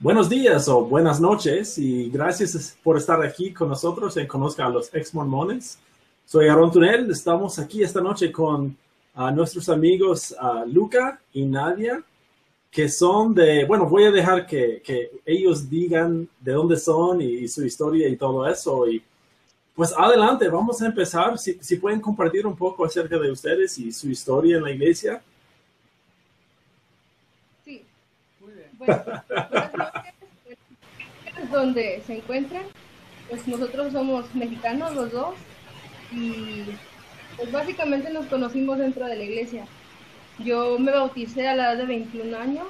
Buenos días o buenas noches y gracias por estar aquí con nosotros en Conozca a los Ex Mormones. Soy Aaron Tunel, estamos aquí esta noche con uh, nuestros amigos uh, Luca y Nadia, que son de, bueno, voy a dejar que, que ellos digan de dónde son y, y, su historia y todo eso. Y pues adelante, vamos a empezar. Si, si pueden compartir un poco acerca de ustedes y su historia en la iglesia. Bueno, donde se encuentran, pues nosotros somos mexicanos los dos y pues básicamente nos conocimos dentro de la iglesia. Yo me bauticé a la edad de 21 años,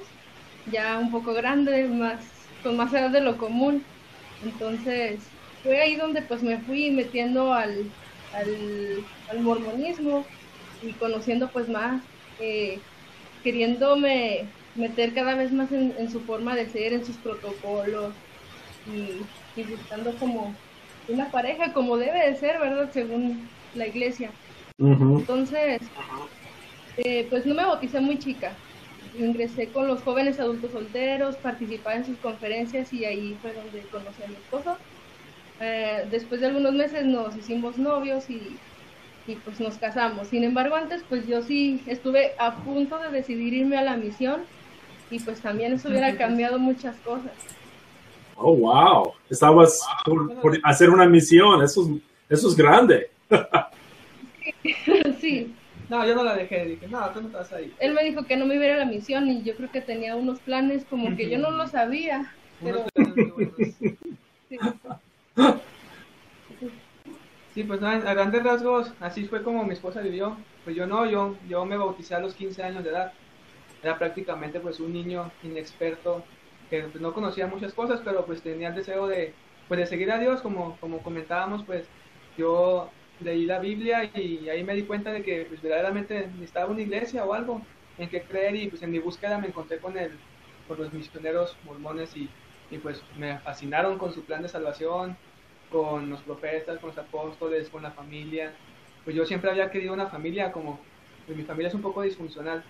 ya un poco grande, más con más edad de lo común. Entonces fue ahí donde pues me fui metiendo al, al, al mormonismo y conociendo pues más, eh, queriéndome meter cada vez más en, en, su forma de ser, en sus protocolos y, y, buscando como una pareja como debe de ser, ¿verdad? Según la iglesia. Uh -huh. Entonces, eh, pues no me bauticé muy chica. Ingresé con los jóvenes adultos solteros, participaba en sus conferencias y ahí fue donde conocí a mi esposo. Eh, después de algunos meses nos hicimos novios y, y pues nos casamos. Sin embargo, antes pues yo sí estuve a punto de decidir irme a la misión y pues también eso hubiera cambiado muchas cosas. Oh, wow. Estabas por, por hacer una misión, eso es, eso es grande. sí. sí. No, yo no la dejé, dije, no, tú no estás ahí. Él me dijo que no me iba a, a la misión y yo creo que tenía unos planes como que yo no lo sabía. Pero... sí. sí, pues no, a grandes rasgos, así fue como mi esposa vivió. Pues yo no, yo, yo me bauticé a los 15 años de edad era prácticamente pues un niño inexperto que pues, no conocía muchas cosas, pero pues tenía el deseo de, pues, de seguir a Dios, como, como comentábamos, pues yo leí la Biblia y ahí me di cuenta de que pues, verdaderamente necesitaba una iglesia o algo en que creer y pues en mi búsqueda me encontré con, el, con los misioneros mormones y, y pues me fascinaron con su plan de salvación, con los profetas, con los apóstoles, con la familia. Pues yo siempre había querido una familia como, pues mi familia es un poco disfuncional,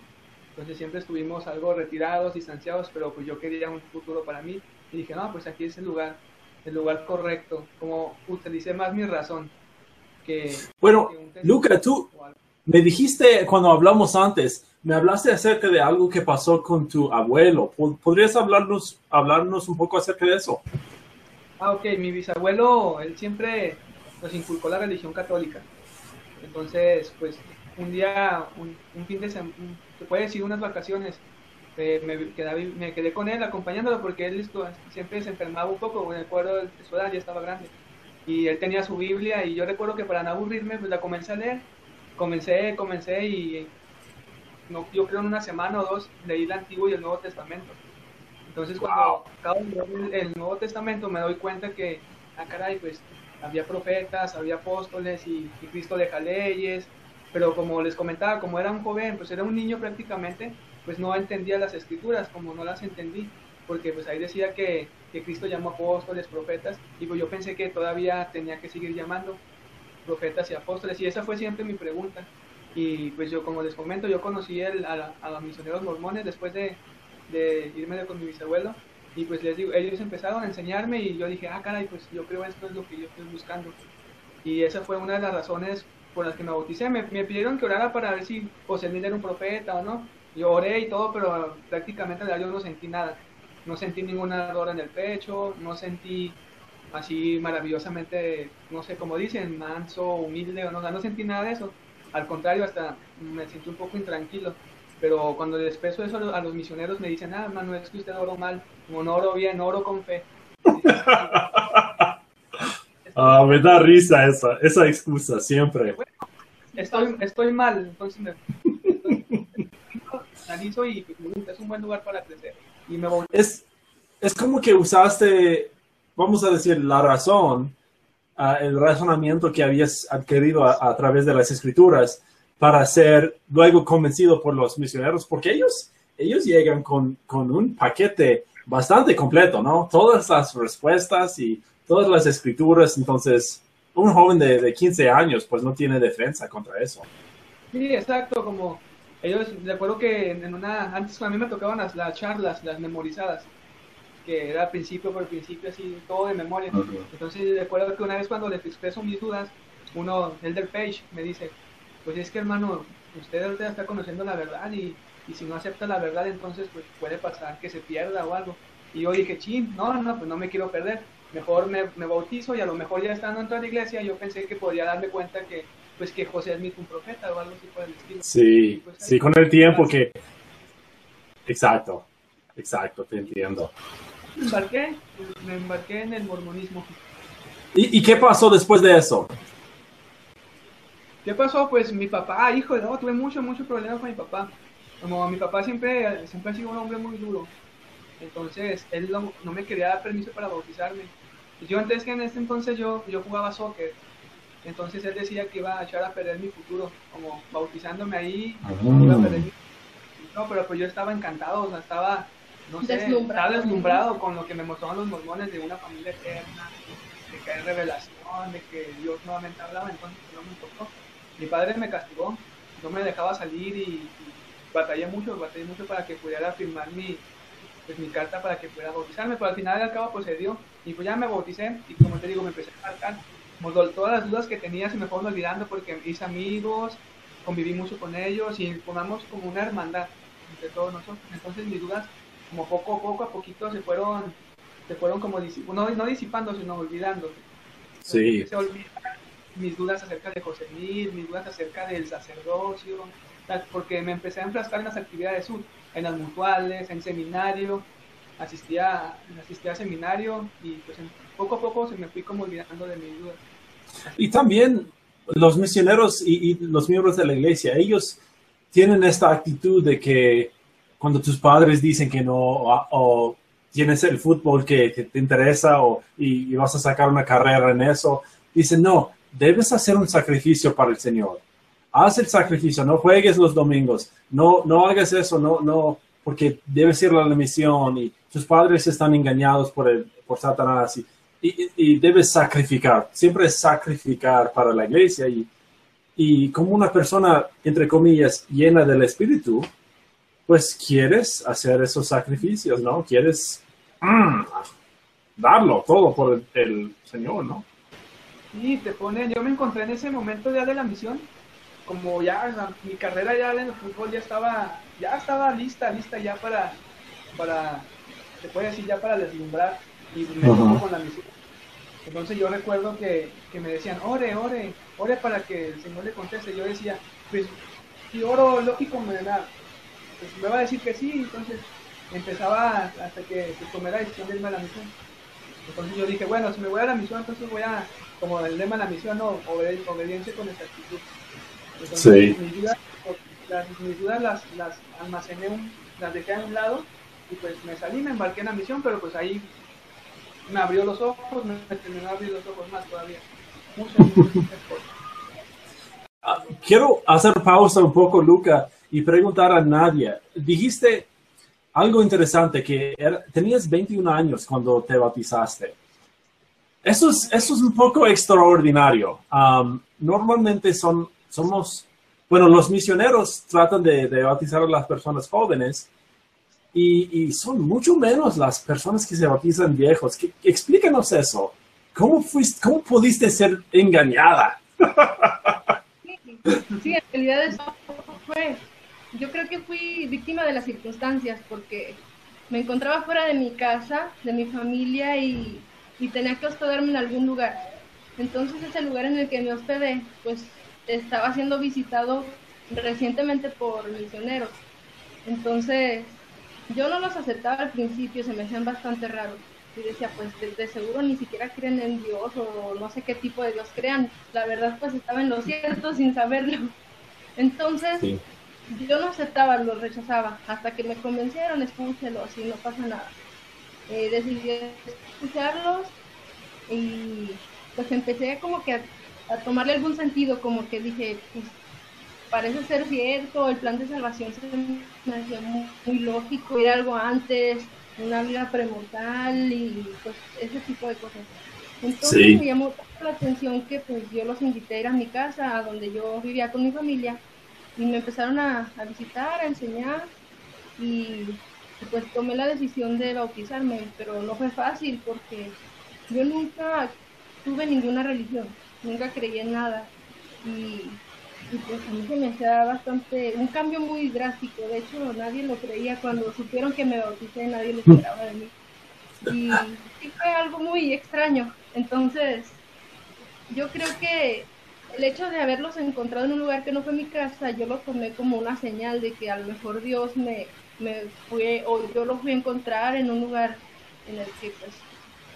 entonces siempre estuvimos algo retirados, distanciados, pero pues yo quería un futuro para mí y dije, no, pues aquí es el lugar, el lugar correcto, como utilicé más mi razón. Que, bueno, que Luca, tú me dijiste cuando hablamos antes, me hablaste acerca de algo que pasó con tu abuelo. ¿Podrías hablarnos, hablarnos un poco acerca de eso? Ah, ok, mi bisabuelo, él siempre nos inculcó la religión católica. Entonces, pues un día, un, un fin de semana, se puede decir unas vacaciones, eh, me, quedé, me, quedé, con él acompañándolo porque él esto, siempre se enfermaba un poco, me acuerdo de su edad, ya estaba grande. Y él tenía su Biblia y yo recuerdo que para no aburrirme, pues la comencé a leer. Comencé, comencé y no, yo creo en una semana o dos leí el Antiguo y el Nuevo Testamento. Entonces cuando wow. acabo de leer el Nuevo Testamento me doy cuenta que, ah caray, pues había profetas, había apóstoles y, y Cristo deja leyes, pero como les comentaba, como era un joven, pues era un niño prácticamente, pues no entendía las escrituras, como no las entendí, porque pues ahí decía que, que Cristo llamó apóstoles, profetas, y pues yo pensé que todavía tenía que seguir llamando profetas y apóstoles, y esa fue siempre mi pregunta. Y pues yo, como les comento, yo conocí el, a, a, los misioneros mormones después de, de irme de con mi bisabuelo, y pues les digo, ellos empezaron a enseñarme y yo dije, ah, caray, pues yo creo esto es lo que yo estoy buscando. Y esa fue una de las razones por las que me bauticé. Me, me, pidieron que orara para ver si José Miguel era un profeta o no. Yo oré y todo, pero prácticamente yo no sentí nada. No sentí ninguna ardor en el pecho, no sentí así maravillosamente, no sé cómo dicen, manso, humilde, o no, no sentí nada de eso. Al contrario, hasta me sentí un poco intranquilo. Pero cuando les expreso eso a los misioneros me dicen, ah, hermano, es que usted oró mal, como no oro bien, oro con fe. Ah, me da risa esa, esa excusa, siempre. Bueno, estoy, estoy mal, entonces me analizo y es un buen lugar para crecer. Y. Es, es como que usaste, vamos a decir, la razón, uh, el razonamiento que habías adquirido a, a, través de las escrituras para ser luego convencido por los misioneros, porque ellos, ellos llegan con, con un paquete bastante completo, ¿no? Todas las respuestas y todas las escrituras, entonces un joven de, de, 15 años pues no tiene defensa contra eso. Sí, exacto, como ellos, de acuerdo que en una, antes a mí me tocaban las, las charlas, las memorizadas, que era principio por principio, así, todo de memoria. Entonces recuerdo que una vez cuando les expreso mis dudas, uno, el del Page, me dice, pues es que hermano, usted ahorita está conociendo la verdad y, y si no acepta la verdad, entonces pues puede pasar que se pierda o algo. Y yo dije, ching, no, no, pues no me quiero perder. Mejor me, me, bautizo y a lo mejor ya estando en la iglesia, yo pensé que podría darme cuenta que pues que José es un profeta o algo así por el estilo. Sí, pues, sí, con el tiempo que... Exacto, exacto, te entiendo. Me embarqué, me embarqué en el mormonismo. ¿Y, ¿Y, qué pasó después de eso? ¿Qué pasó? Pues mi papá, hijo, no, tuve mucho, mucho problema con mi papá. Como mi papá siempre, siempre ha sido un hombre muy duro. Entonces, él no, no me quería dar permiso para bautizarme. Yo antes que en este entonces yo, yo jugaba soccer. Entonces él decía que iba a echar a perder mi futuro, como bautizándome ahí, iba a perder mi... No, pero pues yo estaba encantado, o sea, estaba, no sé, estaba deslumbrado con lo que me mostraban los mormones de una familia eterna, de que hay revelación, de que Dios nuevamente hablaba, entonces no me importó. Mi padre me castigó, no me dejaba salir y, batallé mucho, batallé mucho para que pudiera firmar mi, pues, mi carta para que pudiera bautizarme, pero al final al cabo pues se dio, y pues ya me bauticé, y como te digo, me empecé a marcar todas las dudas que tenía se me fueron olvidando porque hice amigos, conviví mucho con ellos y formamos como una hermandad entre todos nosotros. Entonces mis dudas, como poco a poco, a poquito se fueron, se fueron como no, no disipando, sino olvidando. Sí. Se mis dudas acerca de José Mil, mis dudas acerca del sacerdocio, porque me empecé a enfrascar en las actividades sur, en las mutuales, en seminario, asistía, asistía a seminario y pues poco a poco se me fui como olvidando de mis dudas. Y también los misioneros y, los miembros de la iglesia, ellos tienen esta actitud de que cuando tus padres dicen que no, o, tienes el fútbol que, te interesa o, y, vas a sacar una carrera en eso, dicen, no, debes hacer un sacrificio para el Señor. Haz el sacrificio, no juegues los domingos, no, no hagas eso, no, no, porque debes ir a la misión y tus padres están engañados por, el, por Satanás y y, debes sacrificar, siempre sacrificar para la iglesia y, y como una persona, entre comillas, llena del Espíritu, pues quieres hacer esos sacrificios, ¿no? Quieres mm, darlo todo por el, Señor, ¿no? Sí, te pone, yo me encontré en ese momento ya de la misión, como ya mi carrera ya en el fútbol ya estaba, ya estaba lista, lista ya para, para, se puede decir ya para deslumbrar y me con la misión. Entonces yo recuerdo que, que, me decían, ore, ore, ore para que el Señor le conteste. Yo decía, pues si oro lógico me da, pues me va a decir que sí, entonces empezaba hasta que pues, tomé la decisión de irme a la misión. Entonces yo dije, bueno, si me voy a la misión, entonces voy a, como el lema de la misión, no, obediencia con exactitud. Entonces, sí. mis, dudas, las, mis dudas las, las almacené, las dejé a un lado y pues me salí, me embarqué en la misión, pero pues ahí me abrió los ojos, me terminó abrir los ojos más todavía. Ah, quiero hacer pausa un poco, Luca, y preguntar a Nadia. Dijiste algo interesante, que tenías 21 años cuando te bautizaste. Eso es, eso es un poco extraordinario. normalmente son, somos, bueno, los misioneros tratan de, de bautizar a las personas jóvenes, y, son mucho menos las personas que se bautizan viejos. Que, explícanos eso. ¿Cómo, fuiste, ¿Cómo pudiste ser engañada? Sí, en realidad eso fue. Yo creo que fui víctima de las circunstancias porque me encontraba fuera de mi casa, de mi familia y, y tenía que hospedarme en algún lugar. Entonces ese lugar en el que me hospedé, pues estaba siendo visitado recientemente por misioneros. Entonces yo no los aceptaba al principio, se me hacían bastante raros. Y decía, pues de, seguro ni siquiera creen en Dios o no sé qué tipo de Dios crean. La verdad, pues estaba en lo cierto sin saberlo. Entonces, yo no aceptaba, los rechazaba. Hasta que me convencieron, escúchelo, así no pasa nada. Eh, decidí escucharlos y pues empecé como que a, a tomarle algún sentido, como que dije, pues parece ser cierto, el plan de salvación se me hacía muy, lógico, ir algo antes, una vida premortal y pues ese tipo de cosas. Entonces me llamó la atención que pues yo los invité a ir a mi casa, a donde yo vivía con mi familia, y me empezaron a, visitar, a enseñar, y pues tomé la decisión de bautizarme, pero no fue fácil porque yo nunca tuve ninguna religión, nunca creí en nada. Y, pues a mí se me hacía bastante, un cambio muy drástico. De hecho, nadie lo creía. Cuando supieron que me bauticé, nadie lo esperaba de mí. Y fue algo muy extraño. Entonces, yo creo que el hecho de haberlos encontrado en un lugar que no fue mi casa, yo lo tomé como una señal de que a lo mejor Dios me, me fue, o yo lo fui a encontrar en un lugar en el que pues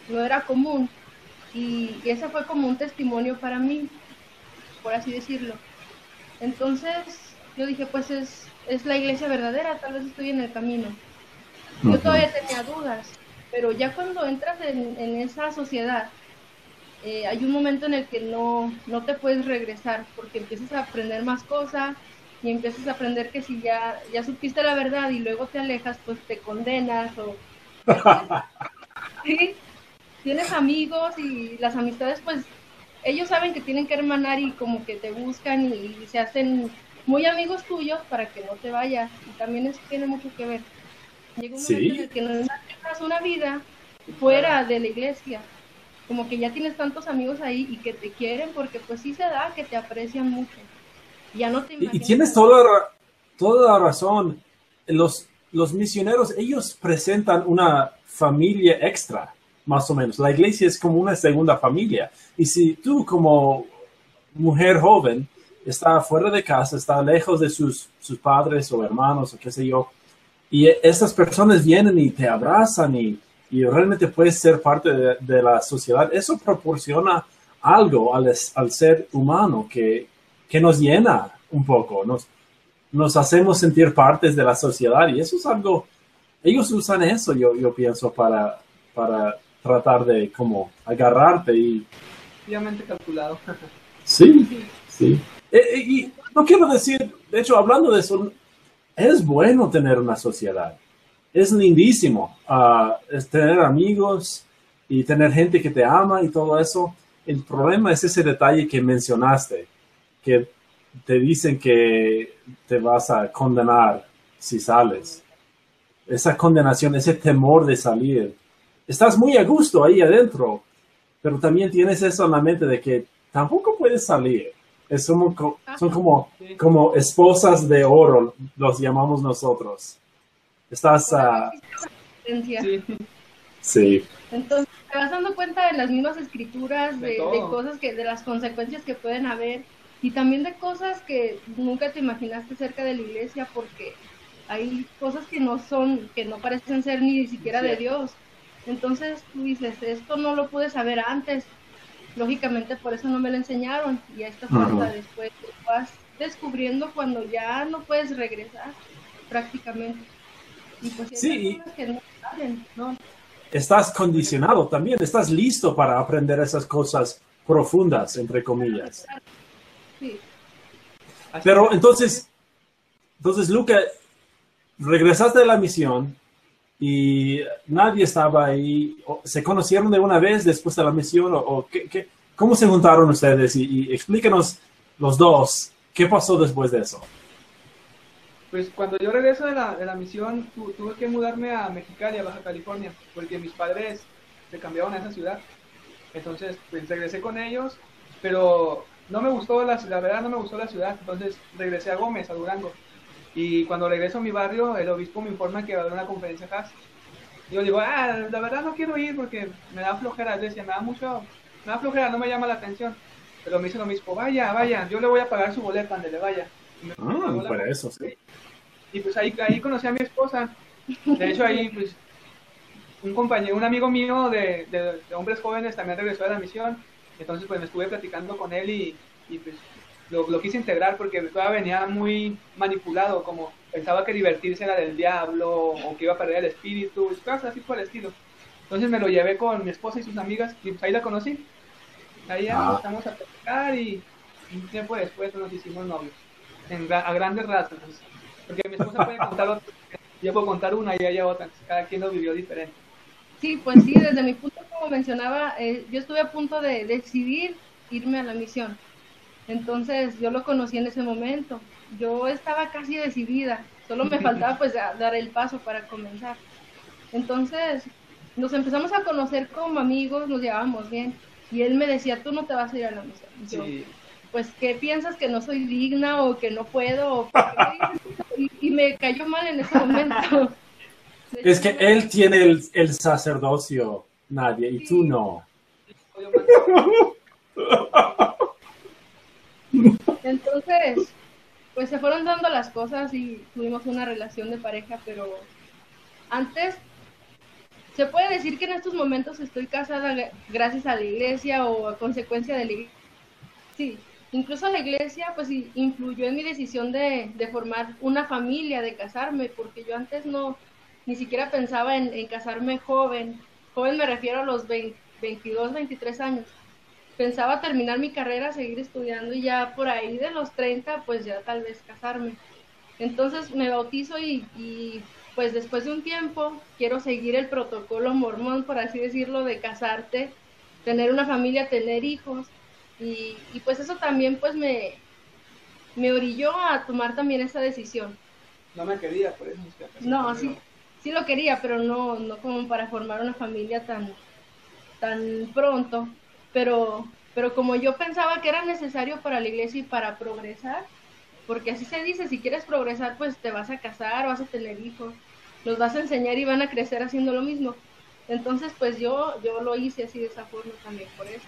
no era común. Y, y ese fue como un testimonio para mí, por así decirlo. Entonces yo dije, pues es, es la iglesia verdadera, tal vez estoy en el camino. Yo todavía tenía dudas, pero ya cuando entras en, en esa sociedad, eh, hay un momento en el que no, no te puedes regresar porque empiezas a aprender más cosas y empiezas a aprender que si ya, ya supiste la verdad y luego te alejas, pues te condenas o... ¿Sí? Tienes amigos y las amistades, pues ellos saben que tienen que hermanar y como que te buscan y, se hacen muy amigos tuyos para que no te vayas. Y también eso tiene mucho que ver. Llega un momento en el que no tienes una vida fuera de la iglesia como que ya tienes tantos amigos ahí y que te quieren porque pues sí se da, que te aprecian mucho. Ya no te y, tienes toda, toda la razón. Los, los misioneros, ellos presentan una familia extra, más o menos. La iglesia es como una segunda familia. Y si tú como mujer joven está fuera de casa, está lejos de sus, sus padres o hermanos o qué sé yo, y estas personas vienen y te abrazan y, y realmente puedes ser parte de, la sociedad, eso proporciona algo al, al ser humano que, que, nos llena un poco, nos, nos hacemos sentir partes de la sociedad y eso es algo, ellos usan eso, yo, yo pienso, para, para tratar de como agarrarte y... Obviamente calculado. sí, sí. Eh, eh, y no quiero decir, de hecho, hablando de eso, es bueno tener una sociedad es lindísimo uh, es tener amigos y tener gente que te ama y todo eso. El problema es ese detalle que mencionaste, que te dicen que te vas a condenar si sales. Esa condenación, ese temor de salir. Estás muy a gusto ahí adentro, pero también tienes eso en la mente de que tampoco puedes salir. Es son como, como esposas de oro, los llamamos nosotros Estás... a sí. Entonces, te vas dando cuenta de las mismas escrituras, de, cosas que, de las consecuencias que pueden haber y también de cosas que nunca te imaginaste cerca de la iglesia porque hay cosas que no son, que no parecen ser ni siquiera de Dios. Entonces tú dices, esto no lo pude saber antes. Lógicamente por eso no me lo enseñaron y a esta falta después vas descubriendo cuando ya no puedes regresar prácticamente sí. Estás condicionado también, estás listo para aprender esas cosas profundas, entre comillas. Pero entonces, entonces, Luca, regresaste de la misión y nadie estaba ahí. ¿Se conocieron de una vez después de la misión? ¿O, qué, cómo se juntaron ustedes? Y, y explíquenos los dos, ¿qué pasó después de eso? Pues cuando yo regreso de la, de la misión, tuve que mudarme a Mexicali, a Baja California, porque mis padres se cambiaron a esa ciudad. Entonces, pues regresé con ellos, pero no me gustó, la, la verdad no me gustó la ciudad, entonces regresé a Gómez, a Durango. Y cuando regreso a mi barrio, el obispo me informa que va a haber una conferencia CAS. Yo digo, ah, la verdad no quiero ir porque me da flojera, decía, me da mucho, me da flojera, no me llama la atención. Pero me dice el obispo, vaya, vaya, yo le voy a pagar su boleto donde le vaya. ah, para eso, sí. Y pues ahí, ahí conocí a mi esposa. De hecho, ahí, pues, un compañero, un amigo mío de, de, hombres jóvenes también regresó a la misión. Entonces, pues me estuve platicando con él y, y pues lo, lo, quise integrar porque todavía venía muy manipulado, como pensaba que divertirse era del diablo o que iba a perder el espíritu, cosas así por el estilo. Entonces me lo llevé con mi esposa y sus amigas y pues ahí la conocí. Ahí ya ah. a platicar y un tiempo después nos hicimos novios, en, a grandes rasgos. Porque mi esposa puede contar otra, yo puedo contar una y ella otra, cada quien lo vivió diferente. Sí, pues sí, desde mi punto, como mencionaba, eh, yo estuve a punto de decidir irme a la misión. Entonces yo lo conocí en ese momento. Yo estaba casi decidida Solo me faltaba pues dar el paso para comenzar. Entonces nos empezamos a conocer como amigos, nos llevábamos bien. Y él me decía, tú no te vas a ir a la misión. pues, ¿qué piensas que no soy digna o que no puedo? y, me cayó mal en ese momento. Es que él tiene el, sacerdocio, nadie, y tú no. Entonces, pues se fueron dando las cosas y tuvimos una relación de pareja, pero antes se puede decir que en estos momentos estoy casada gracias a la iglesia o a consecuencia de la iglesia. Sí, incluso la iglesia pues influyó en mi decisión de, formar una familia, de casarme, porque yo antes no, ni siquiera pensaba en, casarme joven. Joven me refiero a los 22, 23 años. Pensaba terminar mi carrera, seguir estudiando y ya por ahí de los 30 pues ya tal vez casarme. Entonces me bautizo y pues después de un tiempo quiero seguir el protocolo mormón, por así decirlo, de casarte, tener una familia, tener hijos. Y, pues eso también pues me, me orilló a tomar también esa decisión. No me quería, por eso. no, sí, sí lo quería, pero no, no como para formar una familia tan, tan pronto. Pero, pero como yo pensaba que era necesario para la iglesia y para progresar, porque así se dice, si quieres progresar, pues te vas a casar, vas a tener hijos, los vas a enseñar y van a crecer haciendo lo mismo. Entonces, pues yo, yo lo hice así de esa forma también, por eso.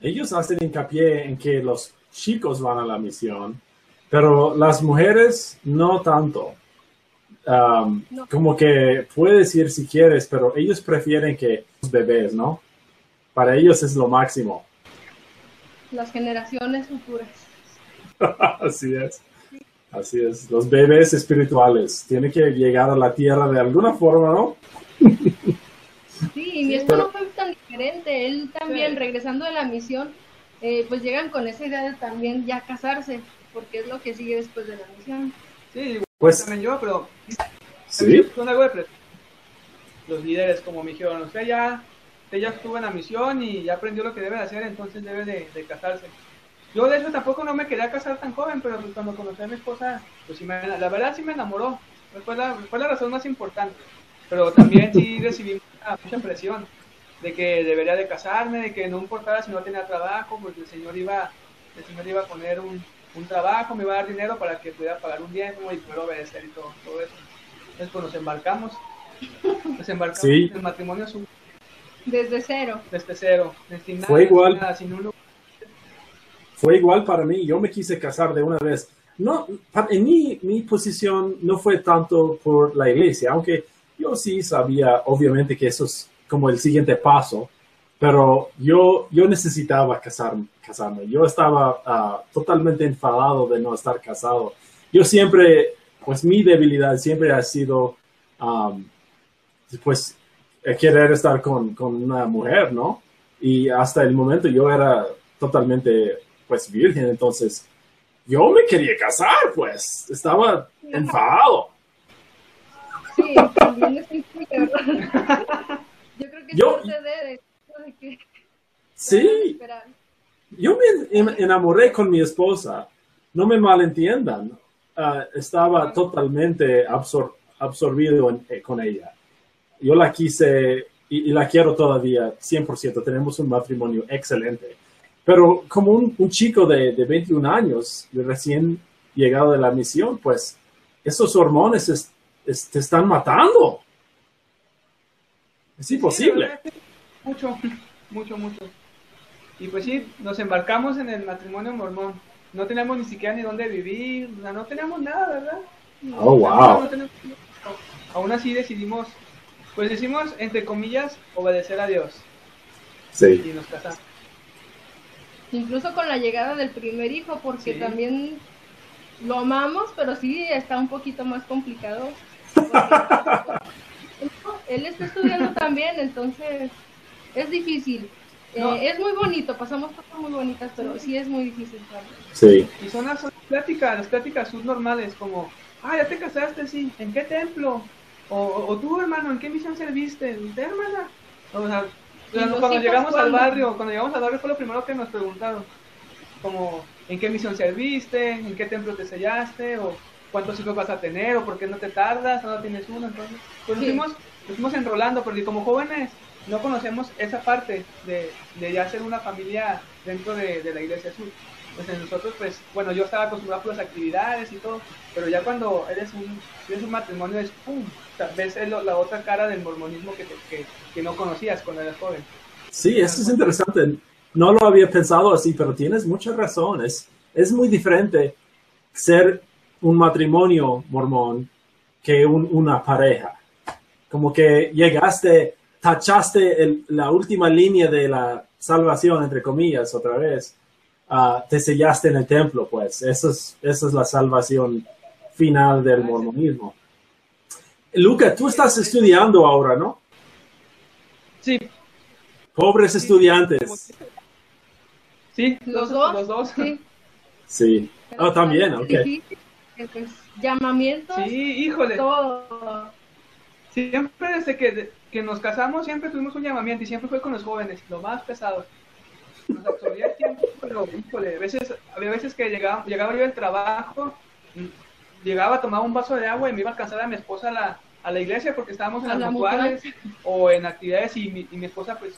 Ellos hacen hincapié en que los chicos van a la misión, pero las mujeres no tanto. Um, como que puedes ir si quieres, pero ellos prefieren que los bebés, ¿no? Para ellos es lo máximo. Las generaciones futuras. Así es. Así es. Los bebés espirituales tienen que llegar a la tierra de alguna forma, ¿no? Sí, mi esposo fue tan diferente. Él también, regresando de la misión, eh, pues llegan con esa idea de también ya casarse, porque es lo que sigue después de la misión. Sí, pues también yo, pero sí. Son algo de los líderes como me dijeron, usted ya, ya estuvo en la misión y ya aprendió lo que debe hacer, entonces debe de casarse. Yo de hecho tampoco no me quería casar tan joven, pero cuando conocí a mi esposa, pues sí me, la verdad sí me enamoró. Fue la, fue la razón más importante. Pero también sí recibí mucha, presión de que debería de casarme, de que no importaba si no tenía trabajo, porque el Señor iba, el Señor iba a poner un, un trabajo, me iba a dar dinero para que pudiera pagar un diezmo y poder obedecer y todo, todo eso. Entonces pues nos embarcamos, nos embarcamos en el matrimonio desde cero. Desde cero, sin nada, Fue igual. Nada, sin un fue igual para mí. Yo me quise casar de una vez. No, en mi, mi posición no fue tanto por la iglesia, aunque yo sí sabía, obviamente, que eso es como el siguiente paso, pero yo, yo necesitaba casarme, casarme. Yo estaba ah, totalmente enfadado de no estar casado. Yo siempre, pues mi debilidad siempre ha sido, pues, querer estar con, con una mujer, ¿no? Y hasta el momento yo era totalmente pues virgen, entonces yo me quería casar, pues estaba enfadado. Sí, también Yo creo que yo, de, que sí, yo me enamoré con mi esposa, no me malentiendan, ah, estaba totalmente absorbido eh, con ella. Yo la quise y, y, la quiero todavía 100%, tenemos un matrimonio excelente pero como un, chico de, de, 21 años, recién llegado de la misión, pues esos hormones te están matando. Es imposible. mucho, mucho, mucho. Y pues sí, nos embarcamos en el matrimonio mormón. No tenemos ni siquiera ni dónde vivir, no tenemos nada, ¿verdad? Oh, wow. aún así decidimos, pues decimos, entre comillas, obedecer a Dios. Sí. Y nos casamos incluso con la llegada del primer hijo, porque también lo amamos, pero sí está un poquito más complicado. él está estudiando también, entonces es difícil. Eh, es muy bonito, pasamos cosas muy bonitas, pero sí es muy difícil. Sí. Y son las pláticas, las pláticas normales, como, ah, ya te casaste, sí, ¿en qué templo? O, o tú, hermano, ¿en qué misión serviste? ¿De hermana? O sea, cuando llegamos al barrio, cuando llegamos al barrio fue lo primero que nos preguntaron, como en qué misión serviste, en qué templo te sellaste, o, cuántos hijos vas a tener o por qué no te tardas, no tienes uno, entonces pues nos, fuimos, nos fuimos enrolando porque como jóvenes no conocemos esa parte de, de ya ser una familia dentro de, de la iglesia azul. Pues nosotros, pues, bueno, yo estaba acostumbrado a las actividades y todo, pero ya cuando eres un, eres un matrimonio es pum, ves la otra cara del mormonismo que, que, que, no conocías cuando eras joven. Sí, eso es interesante. No lo había pensado así, pero tienes muchas razones. Es muy diferente ser un matrimonio mormón que un, una pareja. Como que llegaste, tachaste la última línea de la salvación, entre comillas, otra vez Ah, te sellaste en el templo, pues. Esa es, esa es la salvación final del mormonismo. Luca, tú estás estudiando ahora, ¿no? Sí. Pobres estudiantes. Sí, los, dos. Los dos. Sí. Sí. Oh, también, ok. Pues, llamamiento. Sí, híjole. Todo. Siempre desde que, que nos casamos, siempre tuvimos un llamamiento y siempre fue con los jóvenes, lo más pesado nos absorbía el tiempo, pero híjole, a veces, había veces que llegaba, llegaba yo del trabajo, llegaba, tomaba un vaso de agua y me iba a alcanzar a mi esposa a la, a la iglesia porque estábamos en las mutuales o en actividades y mi, y mi esposa pues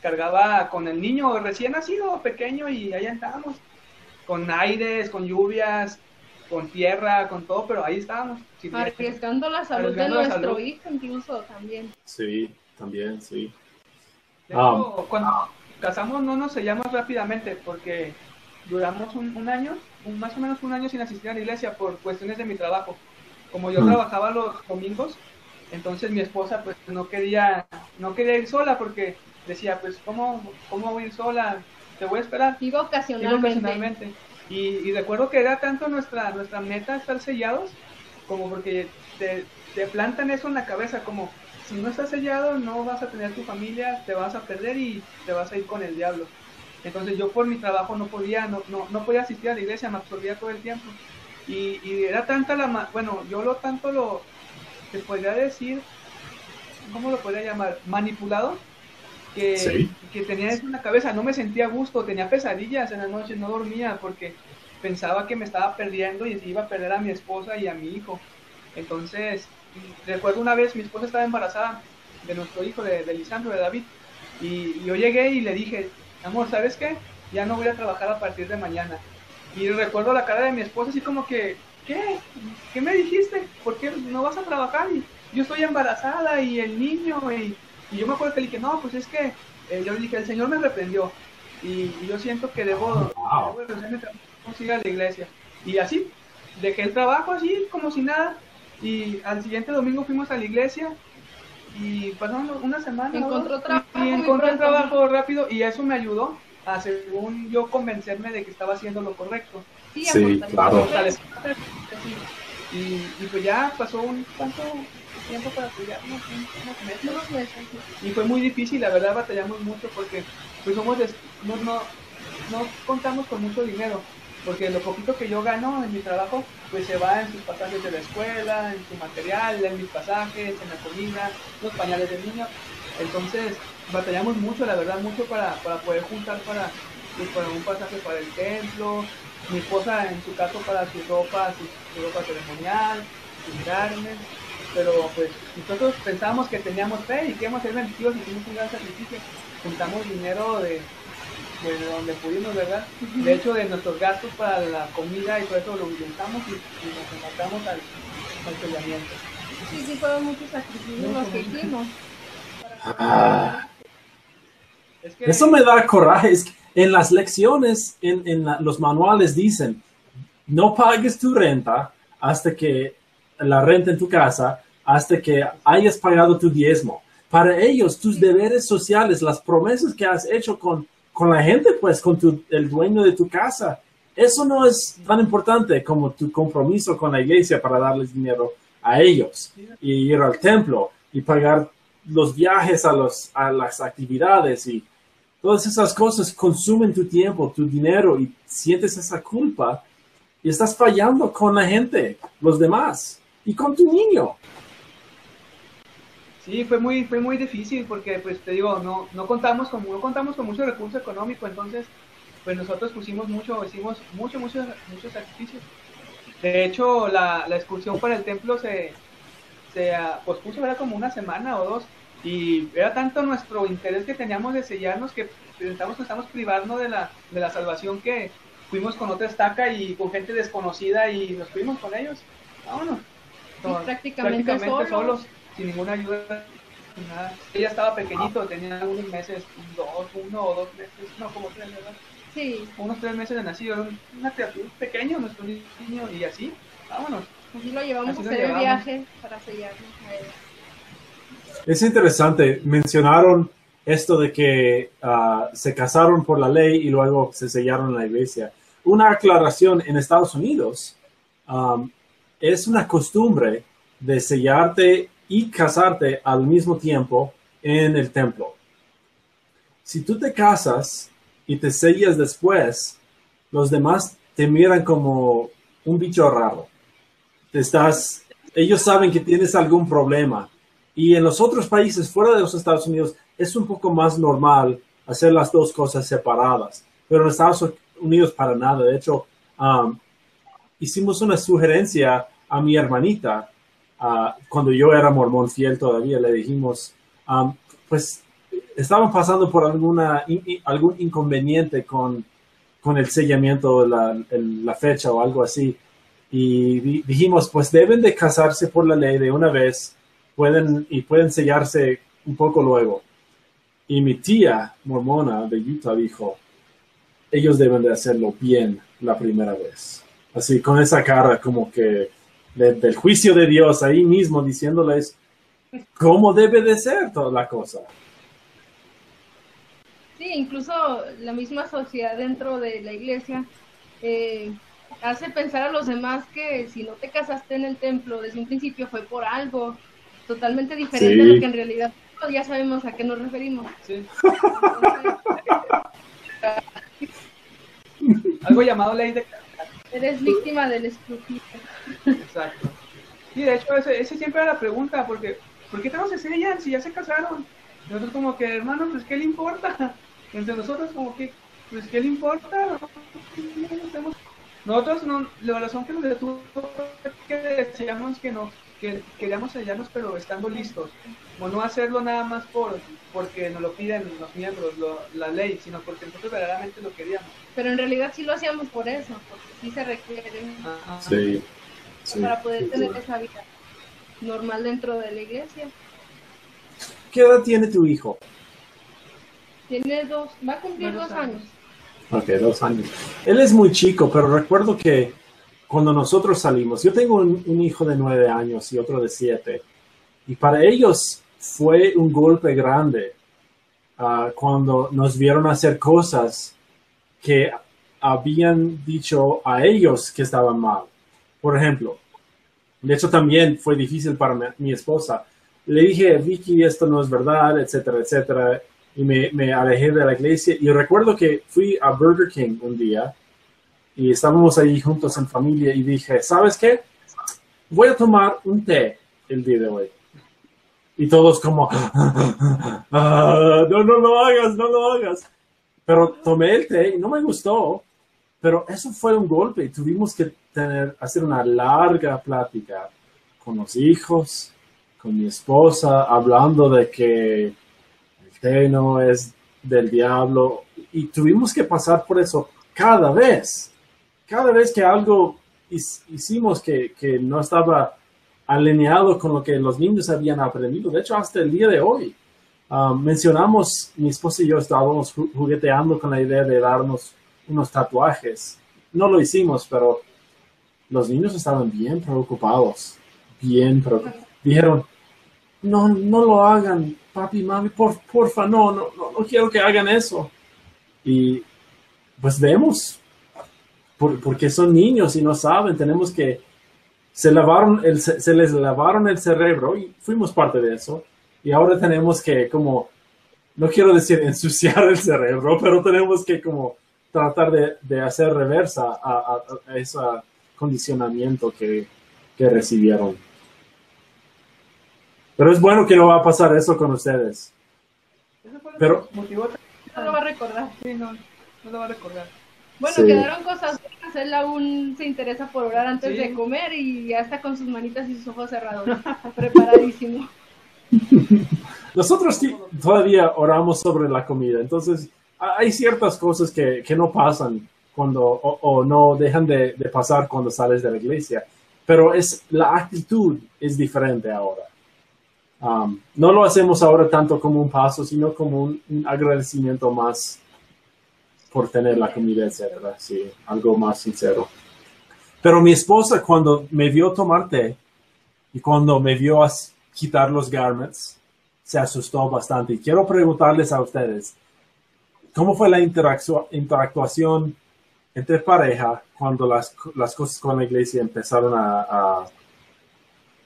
cargaba con el niño recién nacido, pequeño, y allá estábamos, con aires, con lluvias, con tierra, con todo, pero ahí estábamos. Arriesgando la salud de nuestro hijo incluso también. Sí, también, sí. Ah. cuando, casamos no nos sellamos rápidamente porque duramos un, año, más o menos un año sin asistir a la iglesia por cuestiones de mi trabajo. Como yo mm. trabajaba los domingos, entonces mi esposa pues no quería, no quería ir sola porque decía, pues ¿cómo, cómo voy a ir sola? Te voy a esperar. Iba ocasionalmente. Y, recuerdo que era tanto nuestra, nuestra meta estar sellados, como porque te, te plantan eso en la cabeza, como si no estás sellado no vas a tener tu familia, te vas a perder y te vas a ir con el diablo. Entonces yo por mi trabajo no podía, no, no, podía asistir a la iglesia, me absorbía todo el tiempo. Y, era tanta la, bueno, yo lo tanto lo, te podría decir, ¿cómo lo podría llamar? Manipulado, que, que tenía eso en la cabeza, no me sentía a gusto, tenía pesadillas en la noche, no dormía porque pensaba que me estaba perdiendo y iba a perder a mi esposa y a mi hijo. Entonces, recuerdo una vez, mi esposa estaba embarazada de nuestro hijo, de, Lisandro, de David, y, yo llegué y le dije, amor, ¿sabes qué? Ya no voy a trabajar a partir de mañana. Y recuerdo la cara de mi esposa así como que, ¿qué? ¿Qué me dijiste? ¿Por qué no vas a trabajar? Y yo estoy embarazada y el niño, y, yo me acuerdo que le dije, no, pues es que, eh, yo le dije, el Señor me reprendió, y, yo siento que debo, wow. debo a la iglesia. Y así, dejé el trabajo así, como si nada, y al siguiente domingo fuimos a la iglesia y pasaron una semana. Encontró trabajo. Y, encontré trabajo rápido y eso me ayudó a, según yo, convencerme de que estaba haciendo lo correcto. Sí, claro. Y, y, pues ya pasó un tanto tiempo para estudiarnos, unos meses. Y fue muy difícil, la verdad batallamos mucho porque pues somos no, no, no contamos con mucho dinero porque lo poquito que yo gano en mi trabajo, pues se va en sus pasajes de la escuela, en su material, en mis pasajes, en la comida, los pañales del niño. Entonces, batallamos mucho, la verdad, mucho para, poder juntar para, pues, para un pasaje para el templo, mi esposa en su caso para su ropa, su, ropa ceremonial, sus carnes, pero pues nosotros pensábamos que teníamos fe y que íbamos a ser bendecidos y hicimos un gran sacrificio, juntamos dinero de de donde pudimos, ¿verdad? De hecho, de nuestros gastos para la comida y todo eso lo utilizamos y, nos enfocamos al, al sellamiento. Sí, sí, fueron muchos sacrificios los que hicimos. Ah. Eso me da coraje. Es que en las lecciones, en, en los manuales dicen, no pagues tu renta hasta que la renta en tu casa, hasta que hayas pagado tu diezmo. Para ellos, tus deberes sociales, las promesas que has hecho con con la gente, pues con tu, el dueño de tu casa. Eso no es tan importante como tu compromiso con la iglesia para darles dinero a ellos y ir al templo y pagar los viajes a, los, a las actividades y todas esas cosas consumen tu tiempo, tu dinero y sientes esa culpa y estás fallando con la gente, los demás y con tu niño. Sí, fue muy, fue muy difícil porque, pues te digo, no, no contamos con, no contamos con mucho recurso económico, entonces, pues nosotros pusimos mucho, hicimos mucho, mucho, muchos sacrificios. De hecho, la, la excursión para el templo se, se ah, pospuso, era como una semana o dos, y era tanto nuestro interés que teníamos de sellarnos que pensamos que estamos privarnos de la, de la salvación que fuimos con otra estaca y con gente desconocida y nos fuimos con ellos. Vámonos. prácticamente, solos. Sin ninguna ayuda. Nada. Ella estaba pequeñito, tenía unos meses, dos, uno o dos meses, no, como tres, ¿verdad? Sí. Unos tres meses de nacido, una criatura pequeño, nuestro niño, y así, vámonos. Así lo llevamos a hacer el viaje para sellarnos a él. Es interesante, mencionaron esto de que uh, se casaron por la ley y luego se sellaron en la iglesia. Una aclaración en Estados Unidos um, es una costumbre de sellarte y casarte al mismo tiempo en el templo. Si tú te casas y te sellas después, los demás te miran como un bicho raro. Te estás, ellos saben que tienes algún problema. Y en los otros países fuera de los Estados Unidos es un poco más normal hacer las dos cosas separadas. Pero en Estados Unidos para nada. De hecho, hicimos una sugerencia a mi hermanita uh, cuando yo era mormón fiel todavía. Le dijimos, um, pues estaban pasando por alguna, algún inconveniente con, con el sellamiento, la, la fecha o algo así. Y dijimos, pues deben de casarse por la ley de una vez pueden, y pueden sellarse un poco luego. Y mi tía mormona de Utah dijo, ellos deben de hacerlo bien la primera vez. Así, con esa cara como que del juicio de Dios ahí mismo diciéndoles cómo debe de ser toda la cosa. Sí, incluso la misma sociedad dentro de la iglesia eh, hace pensar a los demás que si no te casaste en el templo desde un principio fue por algo totalmente diferente a lo que en realidad ya sabemos a qué nos referimos. Sí. algo llamado ley de Eres víctima del escrutinio. Exacto. Sí, de hecho, ese, ese siempre era la pregunta, porque ¿por qué todos se sellan si ya se casaron? Nosotros como que, hermano, pues ¿qué le importa? Entre nosotros como que, pues ¿qué le importa? Nosotros no, la razón que nos detuvo que decíamos que no, que queríamos sellarnos pero estando listos, o no hacerlo nada más por porque nos lo piden los miembros, la ley, sino porque nosotros verdaderamente lo queríamos. Pero en realidad sí lo hacíamos por eso, porque sí se requiere sí, para poder tener esa vida normal dentro de la iglesia. ¿Qué edad tiene tu hijo? Tiene dos, va a cumplir dos, años. Ok, dos años. Él es muy chico, pero recuerdo que cuando nosotros salimos, yo tengo un, hijo de nueve años y otro de siete, y para ellos fue un golpe grande uh, cuando nos vieron hacer cosas que habían dicho a ellos que estaban mal. Por ejemplo, de hecho también fue difícil para mi, mi esposa. Le dije, Vicky, esto no es verdad, etcétera, etcétera y me, alejé de la iglesia. Y recuerdo que fui a Burger King un día y estábamos ahí juntos en familia y dije, ¿sabes qué? Voy a tomar un té el día de hoy. Y todos como, ah, no, no lo hagas, no lo hagas. Pero tomé el té y no me gustó. Pero eso fue un golpe y tuvimos que tener, hacer una larga plática con los hijos, con mi esposa, hablando de que no es del diablo. Y tuvimos que pasar por eso cada vez. Cada vez que algo hicimos que, no estaba alineado con lo que los niños habían aprendido. De hecho, hasta el día de hoy, um, mencionamos, mi esposa y yo estábamos jugueteando con la idea de darnos unos tatuajes. No lo hicimos, pero los niños estaban bien preocupados, bien preocupados. Dijeron, no, no lo hagan, papi, mami, por, porfa, no, no, no, no quiero que hagan eso. Y pues vemos, porque son niños y no saben, tenemos que, se, lavaron el, se les lavaron el cerebro y fuimos parte de eso. Y ahora tenemos que como, no quiero decir ensuciar el cerebro, pero tenemos que como tratar de, de hacer reversa a, a, ese condicionamiento que, que recibieron. Pero es bueno que no va a pasar eso con ustedes. Eso fue Pero, No lo va a recordar. Sí, no, no lo va a recordar. Bueno, Sí. quedaron cosas buenas. Él aún se interesa por orar antes Sí. de comer y ya está con sus manitas y sus ojos cerrados. Preparadísimo. Nosotros todavía oramos sobre la comida, entonces ha- hay ciertas cosas que, que no pasan cuando o, o no dejan de, de pasar cuando sales de la iglesia, pero es la actitud es diferente ahora. Um, no lo hacemos ahora tanto como un paso, sino como un, un agradecimiento más por tener la comida, etcétera, sí, algo más sincero. Pero mi esposa cuando me vio tomar té y cuando me vio quitar los garments, se asustó bastante. Y quiero preguntarles a ustedes, ¿cómo fue la interactuación entre pareja cuando las, las cosas con la iglesia empezaron a, a,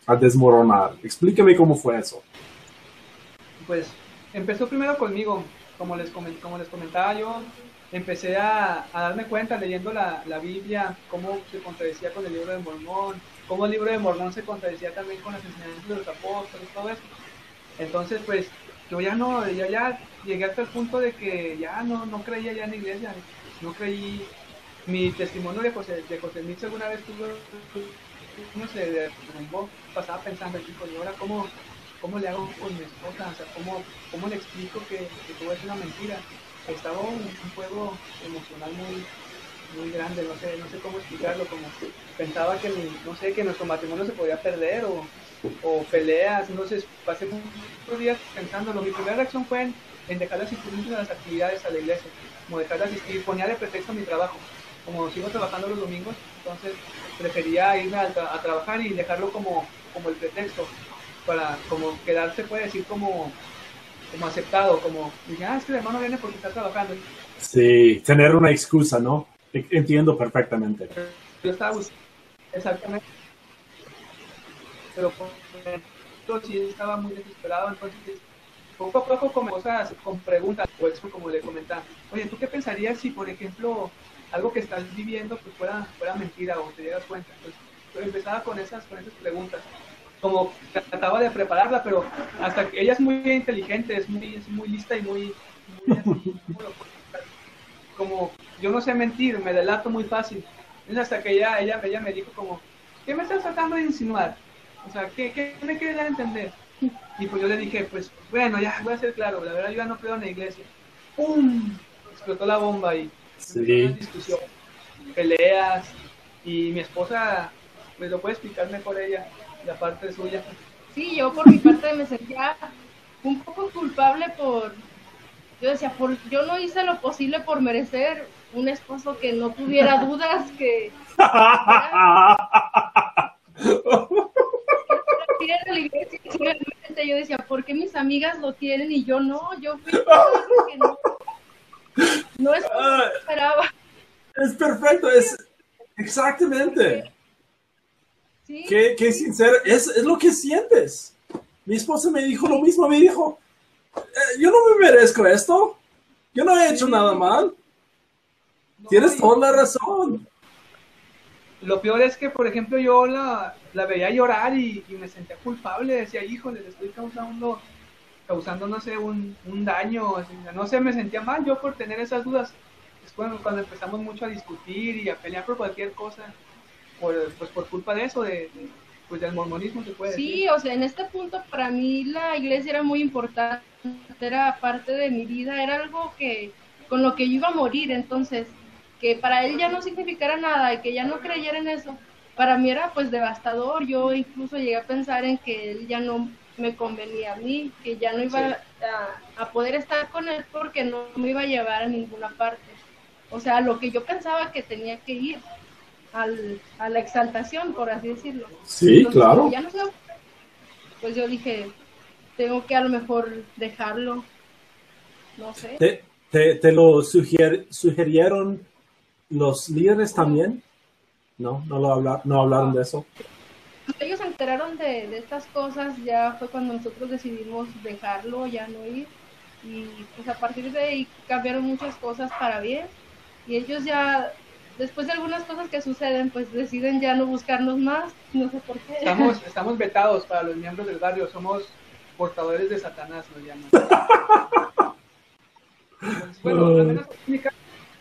a desmoronar? Explíqueme cómo fue eso. Pues empezó primero conmigo, como les, como les comentaba yo, empecé a, a darme cuenta leyendo la, la Biblia, cómo se contradecía con el libro de Mormón, cómo el libro de Mormón se contradecía también con las enseñanzas de los apóstoles, todo eso. Entonces, pues yo ya no, yo ya llegué hasta el punto de que ya no, no creía ya en la iglesia, no creí. Mi testimonio de José, de José Mix alguna vez tuvo, no sé, derrumbó, pasaba pensando, hijo, ¿y ahora cómo, cómo le hago con mi esposa? O sea, ¿cómo, cómo le explico que, que todo es una mentira? Estaba un, un juego emocional muy, muy grande, no sé, no sé cómo explicarlo, como pensaba que, no sé, que nuestro matrimonio se podía perder o, o peleas, entonces pasé muchos días pensándolo. Mi primera reacción fue en, dejar de asistir mucho a las actividades a la iglesia, como dejar de asistir, ponía de pretexto mi trabajo, como sigo trabajando los domingos, entonces prefería irme a, a trabajar y dejarlo como, como el pretexto, para como quedarse, puede decir, como, como aceptado, como, dije, ah, es que el hermano viene porque está trabajando. Sí, tener una excusa, ¿no? E- Entiendo perfectamente. Yo estaba buscando, exactamente, pero sí estaba muy desesperado, entonces poco a poco con cosas, con preguntas, o eso como le comentaba, oye, ¿tú qué pensarías si, por ejemplo, algo que estás viviendo pues fuera, fuera mentira o te dieras cuenta? Pues yo empezaba con esas, con esas preguntas, como trataba de prepararla, pero hasta que ella es muy inteligente, es muy, es muy lista y muy, muy así, muy como yo no sé mentir, me delato muy fácil. Entonces hasta que ella, ella, ella me dijo como, ¿qué me estás tratando de insinuar? O sea, ¿qué, qué me quieres dar a entender? Y pues yo le dije, pues bueno, ya voy a ser claro, la verdad yo ya no creo en la iglesia. ¡Pum! Explotó la bomba y Sí. una discusión, peleas, y mi esposa, pues lo puede explicar mejor ella, la parte suya. Sí, yo por mi parte me sentía un poco culpable por, yo decía, por, yo no hice lo posible por merecer un esposo que no tuviera dudas, que yo decía, ¿por qué mis amigas lo tienen y yo no? Yo fui que no. No es Ah, esperaba. es perfecto, es exactamente. Sí, Qué, qué sincero, es, es lo que sientes. Mi esposa me dijo lo mismo, me dijo, "Eh, yo no me merezco esto, yo no he hecho nada mal, No, tienes toda la razón. Lo peor es que, por ejemplo, yo la, la veía llorar y, y me sentía culpable. Decía, híjole, le estoy causando, causando no sé, un, un daño. así, no sé, me sentía mal yo por tener esas dudas. Es cuando, cuando empezamos mucho a discutir y a pelear por cualquier cosa, por, pues por culpa de eso, de, de- pues del mormonismo, se puede Sí, decir. o sea, en este punto para mí la iglesia era muy importante, era parte de mi vida, era algo que con lo que yo iba a morir, entonces que para él ya no significara nada y que ya no creyera en eso, para mí era pues devastador, yo incluso llegué a pensar en que él ya no me convenía a mí, que ya no iba Sí. a, a poder estar con él porque no me iba a llevar a ninguna parte. O sea, lo que yo pensaba que tenía que ir al, a la exaltación, por así decirlo. Sí, Entonces, claro. ya no sé, pues yo dije, tengo que a lo mejor dejarlo. No sé. ¿Te, te, te lo sugier- sugirieron los líderes también? No, no, lo habla- no hablaron de eso. Cuando ellos se enteraron de, de estas cosas, ya fue cuando nosotros decidimos dejarlo, ya no ir. Y pues a partir de ahí cambiaron muchas cosas para bien. Y ellos ya, después de algunas cosas que suceden, pues deciden ya no buscarnos más. No sé por qué. Estamos, estamos vetados para los miembros del barrio, somos portadores de Satanás, nos llaman. Bueno, al menos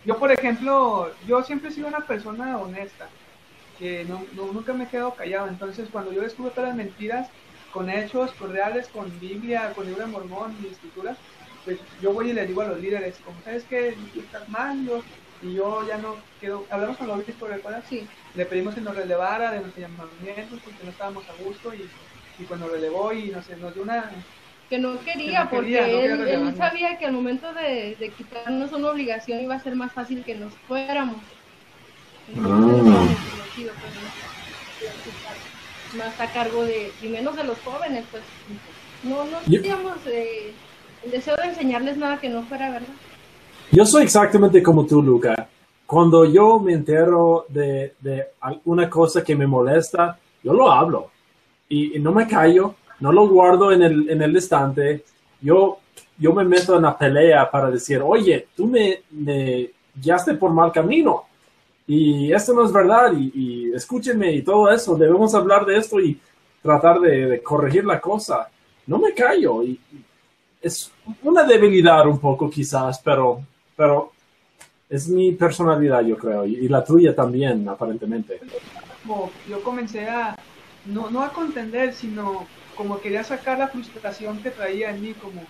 yo, por ejemplo, yo siempre he sido una persona honesta, que no, nunca me he quedado callado. Entonces, cuando yo descubro todas las mentiras, con hechos, con reales, con Biblia, con libro de Mormón y escrituras, pues yo voy y le digo a los líderes, como sabes que estás mal, yo, y yo ya no quedo, hablamos con los obispos, ¿recuerdas? Sí. Le pedimos que nos relevara de nuestros llamamientos porque no estábamos a gusto y, y cuando relevó y nos, nos dio una que no quería, porque él, sabía que al momento de, de, quitarnos una obligación iba a ser más fácil que nos fuéramos. Ah. más a cargo de, y menos de los jóvenes, pues no, no teníamos eh, el deseo de enseñarles nada que no fuera verdad. Yo soy exactamente como tú, Luca. Cuando yo me entero de, de alguna cosa que me molesta, yo lo hablo y no me callo no lo guardo en el, en el estante. Yo, yo me meto en la pelea para decir, oye, tú me, me guiaste por mal camino y esto no es verdad y, escúchenme y todo eso, debemos hablar de esto y tratar de, corregir la cosa. No me callo y, es una debilidad un poco quizás, pero, pero es mi personalidad yo creo y, la tuya también aparentemente. Yo comencé a, no, no a contender, sino como quería sacar la frustración que traía en mí, como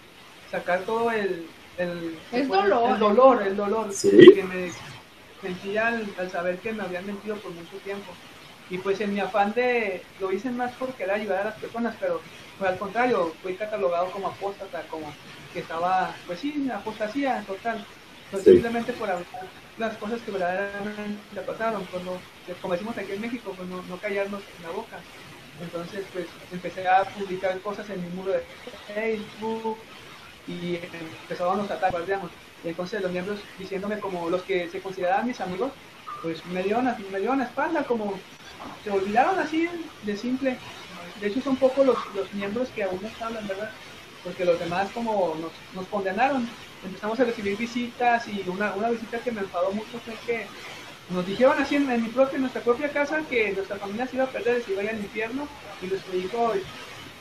sacar todo el, el, dolor, el dolor, el dolor que me sentía al, saber que me habían mentido por mucho tiempo. Y pues en mi afán de, lo hice más por querer ayudar a las personas, pero pues al contrario, fui catalogado como apóstata, como que estaba, pues sí, apostasía total. Pues simplemente por hablar las cosas que verdaderamente pasaron, cuando, como decimos aquí en México, pues no, no callarnos en la boca. Entonces, pues empecé a publicar cosas en mi muro de Facebook y empezaban los ataques, digamos. Y entonces los miembros diciéndome como los que se consideraban mis amigos, pues me dieron, me dieron la espalda, como se olvidaron así de simple. De hecho son pocos los, los miembros que aún nos hablan, ¿verdad? Porque los demás como nos, nos condenaron. Empezamos a recibir visitas y una, una visita que me enfadó mucho fue que nos dijeron así en, mi propia, nuestra propia casa que nuestra familia se iba a perder, se iba a ir al infierno y nuestro hijo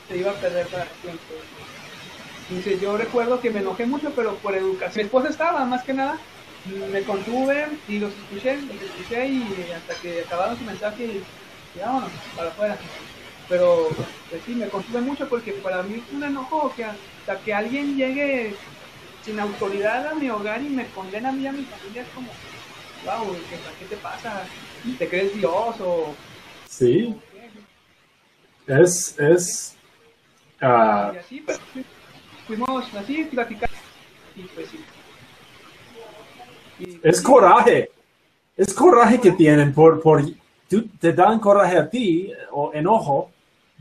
se iba a perder para siempre. Dice, yo recuerdo que me enojé mucho, pero por educación. Mi esposa estaba, más que nada, me contuve y los escuché, los escuché y hasta que acabaron su mensaje y, vámonos, para afuera. Pero pues sí, me contuve mucho porque para mí es un enojo que hasta que alguien llegue sin autoridad a mi hogar y me condena a mí a mi familia es como, wow, ¿qué, te pasa? ¿Te crees Dios o...? Sí. Es, es... Uh... Y así, pues, fuimos así, platicando y pues sí. es coraje. Es coraje que tienen por, por te dan coraje a ti o enojo,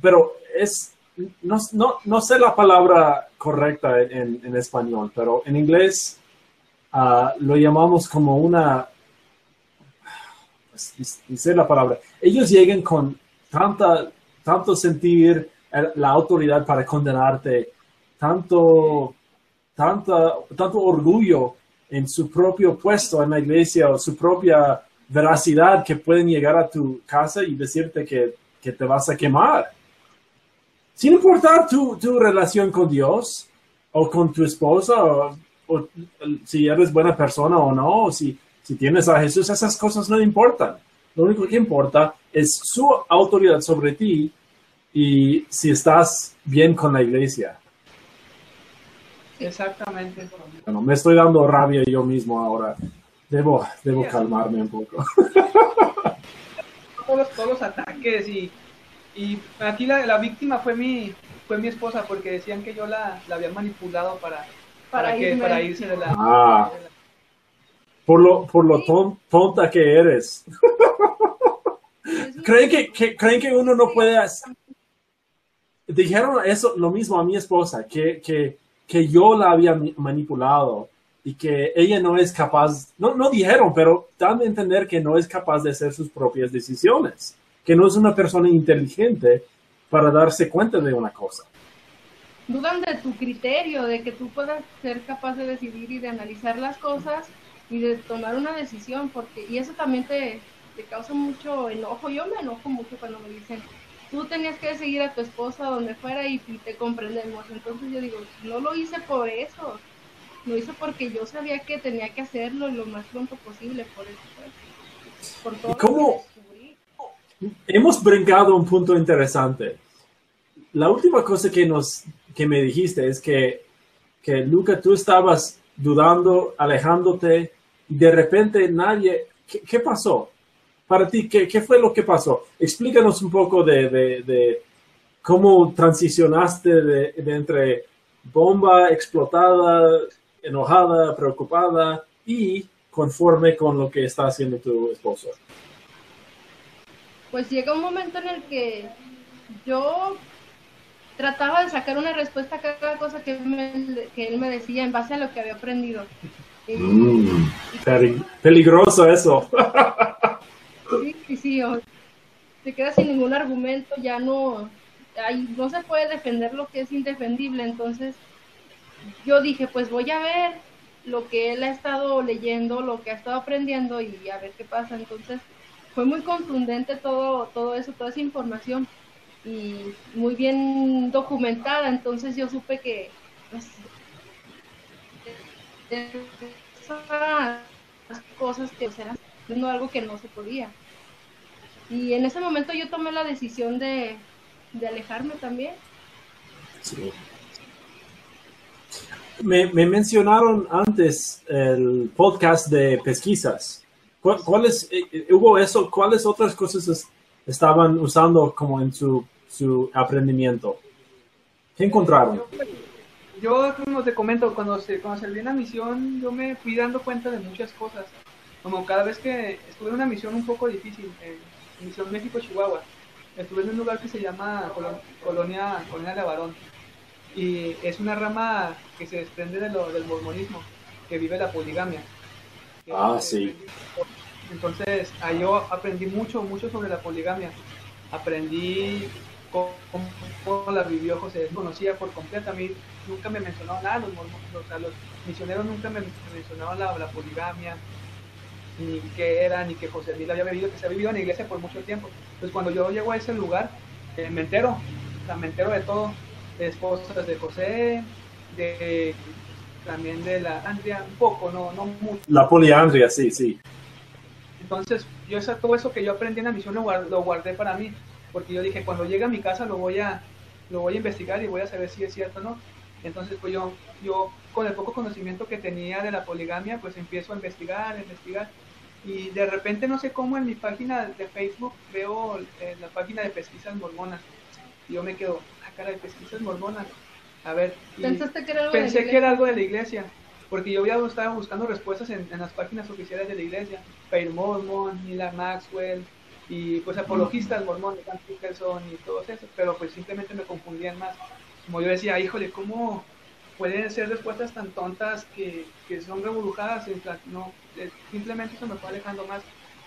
pero es no, no, no sé la palabra correcta en, español, pero en inglés uh, lo llamamos como una dice la palabra, ellos llegan con tanta, tanto sentir la autoridad para condenarte, tanto, tanta, tanto orgullo en su propio puesto en la iglesia o su propia veracidad que pueden llegar a tu casa y decirte que, que te vas a quemar. Sin importar tu, tu, relación con Dios o con tu esposa o, o si eres buena persona o no, o si si tienes a Jesús, esas cosas no importan. Lo único que importa es su autoridad sobre ti y si estás bien con la iglesia. Exactamente. Bueno, me estoy dando rabia yo mismo ahora. Debo, debo calmarme un poco. todos, los ataques y, y aquí la, la, víctima fue mi, fue mi esposa porque decían que yo la, la había manipulado para, para, que, para irse de la, ah. por lo, por lo tonta que eres. ¿Creen que, creen que uno no puede hacer? Dijeron eso lo mismo a mi esposa, que, que, que yo la había manipulado y que ella no es capaz, no, no dijeron, pero dan a entender que no es capaz de hacer sus propias decisiones, que no es una persona inteligente para darse cuenta de una cosa. Dudan de tu criterio, de que tú puedas ser capaz de decidir y de analizar las cosas y de tomar una decisión, porque, y eso también te, te causa mucho enojo. Yo me enojo mucho cuando me dicen, tú tenías que seguir a tu esposa donde fuera y, te comprendemos. Entonces yo digo, no lo hice por eso. lo hizo porque yo sabía que tenía que hacerlo lo más pronto posible, por eso. Pues, por todo ¿Cómo? Hemos brincado un punto interesante. La última cosa que, nos, que me dijiste es que, que Luca, tú estabas dudando, alejándote, y de repente nadie, ¿qué, pasó? Para ti, ¿qué, ¿qué, fue lo que pasó? Explícanos un poco de, de, cómo transicionaste de, de, entre bomba explotada, enojada, preocupada y conforme con lo que está haciendo tu esposo. Pues llega un momento en el que yo trataba de sacar una respuesta a cada cosa que, que él me decía en base a lo que había aprendido. Mm, peligroso eso. sí, sí, sí. te quedas sin ningún argumento, ya no, no se puede defender lo que es indefendible. Entonces yo dije, pues voy a ver lo que él ha estado leyendo, lo que ha estado aprendiendo y a ver qué pasa. Entonces fue muy contundente todo, todo eso, toda esa información y muy bien documentada, entonces yo supe que pues, esas cosas que eran no algo que no se podía. Y en ese momento yo tomé la decisión de, de alejarme también. Me, me, mencionaron antes el podcast de pesquisas. ¿Cuáles, eh, eh, hubo eso? ¿Cuáles otras cosas estaban usando como en su, su aprendimiento? ¿Qué encontraron? Yo, como te comento, cuando, se, cuando salí en la misión, yo me fui dando cuenta de muchas cosas. Como cada vez que estuve en una misión un poco difícil, en Misión México-Chihuahua, estuve en un lugar que se llama Colonia, Colonia de Avarón. Y es una rama que se desprende de lo, del mormonismo, que vive la poligamia. Ah, sí. Entonces, ahí yo aprendí mucho, mucho sobre la poligamia. Aprendí cómo, la vivió José, conocía por completo. A mí nunca me mencionaban nada, los, o sea, los misioneros nunca me mencionaban la, poligamia, ni qué era, ni que José Luis había vivido, que se ha vivido en la iglesia por mucho tiempo. Entonces, cuando yo llego a ese lugar, eh, me entero, o sea, me entero de todo, de esposas de José, de también de la Andrea, un poco, no, no mucho. La poliandria, sí, sí. Entonces, yo esa, todo eso que yo aprendí en la misión lo, guardé, para mí, porque yo dije, cuando llegue a mi casa lo voy a, lo voy a investigar y voy a saber si es cierto o no. Entonces, pues yo, yo con el poco conocimiento que tenía de la poligamia, pues empiezo a investigar, a investigar. Y de repente, no sé cómo en mi página de Facebook veo eh, la página de pesquisas mormonas. Y yo me quedo, ah, cara, de pesquisas mormonas. A ver, pensé que era algo de la iglesia, porque yo había estado buscando respuestas en, las páginas oficiales de la iglesia, Fair Mormon, Mila Maxwell, y pues apologistas mormones, Dan Nicholson y todos esos, pero pues simplemente me confundían más. Como yo decía, híjole, ¿cómo pueden ser respuestas tan tontas que, que son revolujadas? No, eh, simplemente eso me fue alejando más.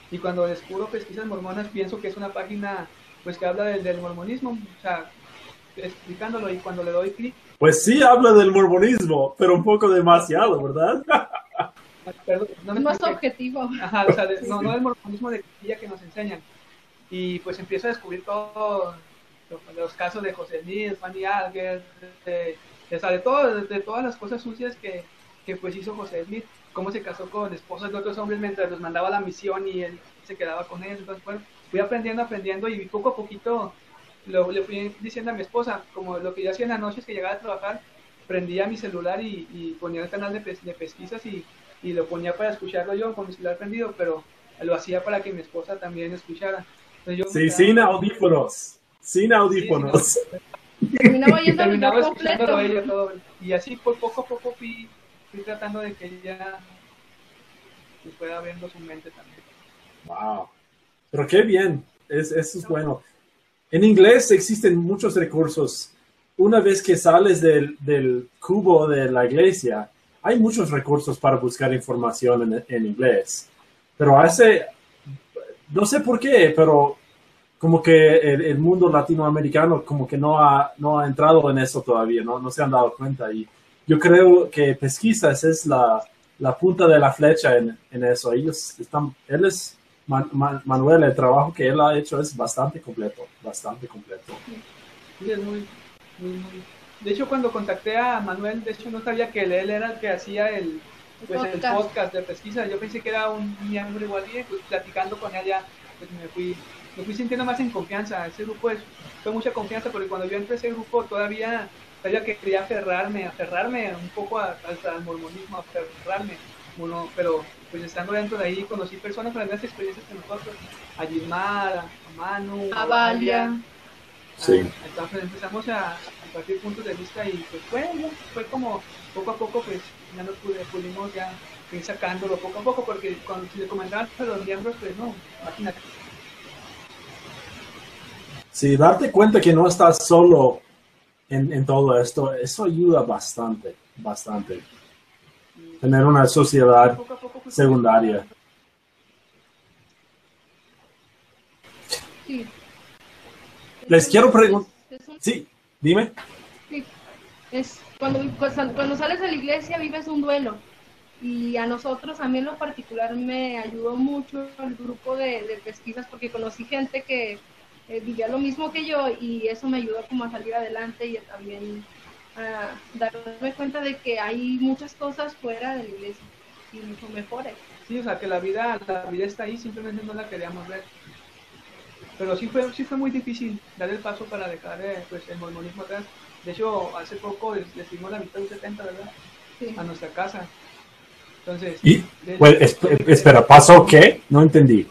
Y cuando descubro pesquisas mormonas, pienso que es una página pues que habla del, del mormonismo, o sea, explicándolo y cuando le doy clic. Pues sí habla del mormonismo, pero un poco demasiado, ¿verdad? no es más objetivo. Ajá, o sea, no, no el mormonismo de que nos enseñan. Y pues empiezo a descubrir todos los casos de José Luis, Fanny Alger, de, de, todo, de, todas las cosas sucias que, que pues hizo José Smith, cómo se casó con esposas de otros hombres mientras los mandaba a la misión y él se quedaba con ellos. Entonces, bueno, fui aprendiendo, aprendiendo y poco a poquito lo, le fui diciendo a mi esposa, como lo que yo hacía en las noches que llegaba a trabajar, prendía mi celular y, ponía el canal de, de pesquisas y, y, lo ponía para escucharlo yo con mi celular prendido, pero lo hacía para que mi esposa también escuchara. sí, sin audífonos, sin audífonos. terminaba escuchándolo ella todo. Y así por poco a poco fui, fui tratando de que ella pueda verlo su mente también. Wow. Pero qué bien, es, eso es bueno. En inglés existen muchos recursos. Una vez que sales del, del cubo de la iglesia, hay muchos recursos para buscar información en, en, inglés. Pero hace, no sé por qué, pero como que el, mundo latinoamericano como que no ha, no ha entrado en eso todavía, ¿no? no se han dado cuenta. Y yo creo que pesquisas es la, la punta de la flecha en, en eso. Ellos están, él es Manuel, el trabajo que él ha hecho es bastante completo, bastante completo. Sí, es muy, muy, de hecho cuando contacté a Manuel, de hecho no sabía que él, era el que hacía el, pues, el podcast. de pesquisa, yo pensé que era un miembro igual y pues platicando con ella, pues me fui, me fui sintiendo más en confianza, ese grupo es, fue mucha confianza porque cuando yo entré a ese grupo todavía, todavía quería aferrarme, aferrarme un poco al mormonismo, aferrarme, bueno, pero pues estando dentro de ahí conocí personas con las mismas experiencias que nosotros, a Gilmar, a Manu, a Valia. Sí. Entonces empezamos a, compartir puntos de vista y pues fue, fue como poco a poco pues ya nos pudimos ya ir sacándolo poco a poco porque cuando si le comentaban a los miembros pues no, imagínate. Sí, darte cuenta que no estás solo en, en todo esto, eso ayuda bastante, bastante. Tener una sociedad secundaria. Sí. Les quiero preguntar. Sí, dime. Sí. Es cuando, cuando sales de la iglesia vives un duelo. Y a nosotros, a mí en lo particular, me ayudó mucho el grupo de, pesquisas porque conocí gente que eh, vivía lo mismo que yo y eso me ayudó como a salir adelante y también a darme cuenta de que hay muchas cosas fuera de la iglesia y mucho mejores. Sí, o sea, que la vida, la vida está ahí, simplemente no la queríamos ver. Pero sí fue, sí fue muy difícil dar el paso para dejar eh, pues, el mormonismo atrás. De hecho, hace poco les, dimos la mitad de 70, ¿verdad? Sí. A nuestra casa. Entonces, ¿Y? Pues, espera, ¿pasó qué? No entendí.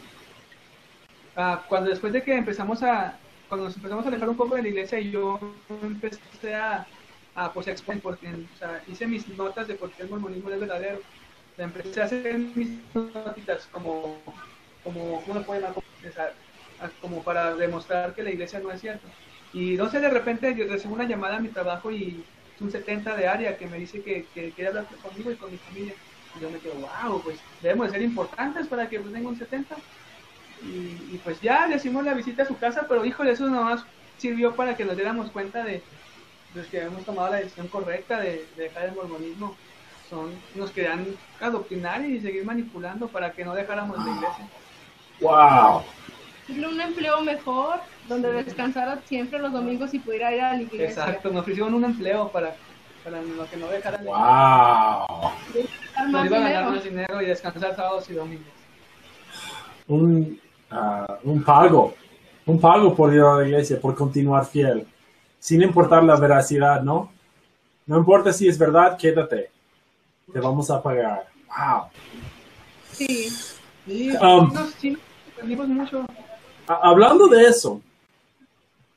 Ah, cuando después de que empezamos a, cuando nos empezamos a alejar un poco de la iglesia y yo empecé a, a pues, exponer, porque, o sea, hice mis notas de por qué el mormonismo es verdadero. empecé a hacer mis notitas como, como, ¿cómo puede como para demostrar que la iglesia no es cierto. Y sé, de repente yo recibo una llamada a mi trabajo y es un 70 de área que me dice que, quiere hablar conmigo y con mi familia. Y yo me quedo, wow, pues debemos de ser importantes para que pues, tenga un 70. Y, pues ya le hicimos la visita a su casa, pero híjole, eso nomás sirvió para que nos diéramos cuenta de, pues, que hemos tomado la decisión correcta de, dejar el mormonismo. Son, nos querían adoctrinar y seguir manipulando para que no dejáramos la iglesia. ¡Wow! un empleo mejor, donde descansara siempre los domingos y pudiera ir a la iglesia. Exacto, me ofrecieron un empleo para, para que no dejaran ¡Wow! Nos iba a ganar más dinero y descansar sábados y domingos. Un, uh, un pago, un pago por ir a la iglesia, por continuar fiel, sin importar la veracidad, ¿no? No importa si es verdad, quédate. Te vamos a pagar. ¡Wow! Sí. Sí, um, sí, aprendimos mucho hablando de eso,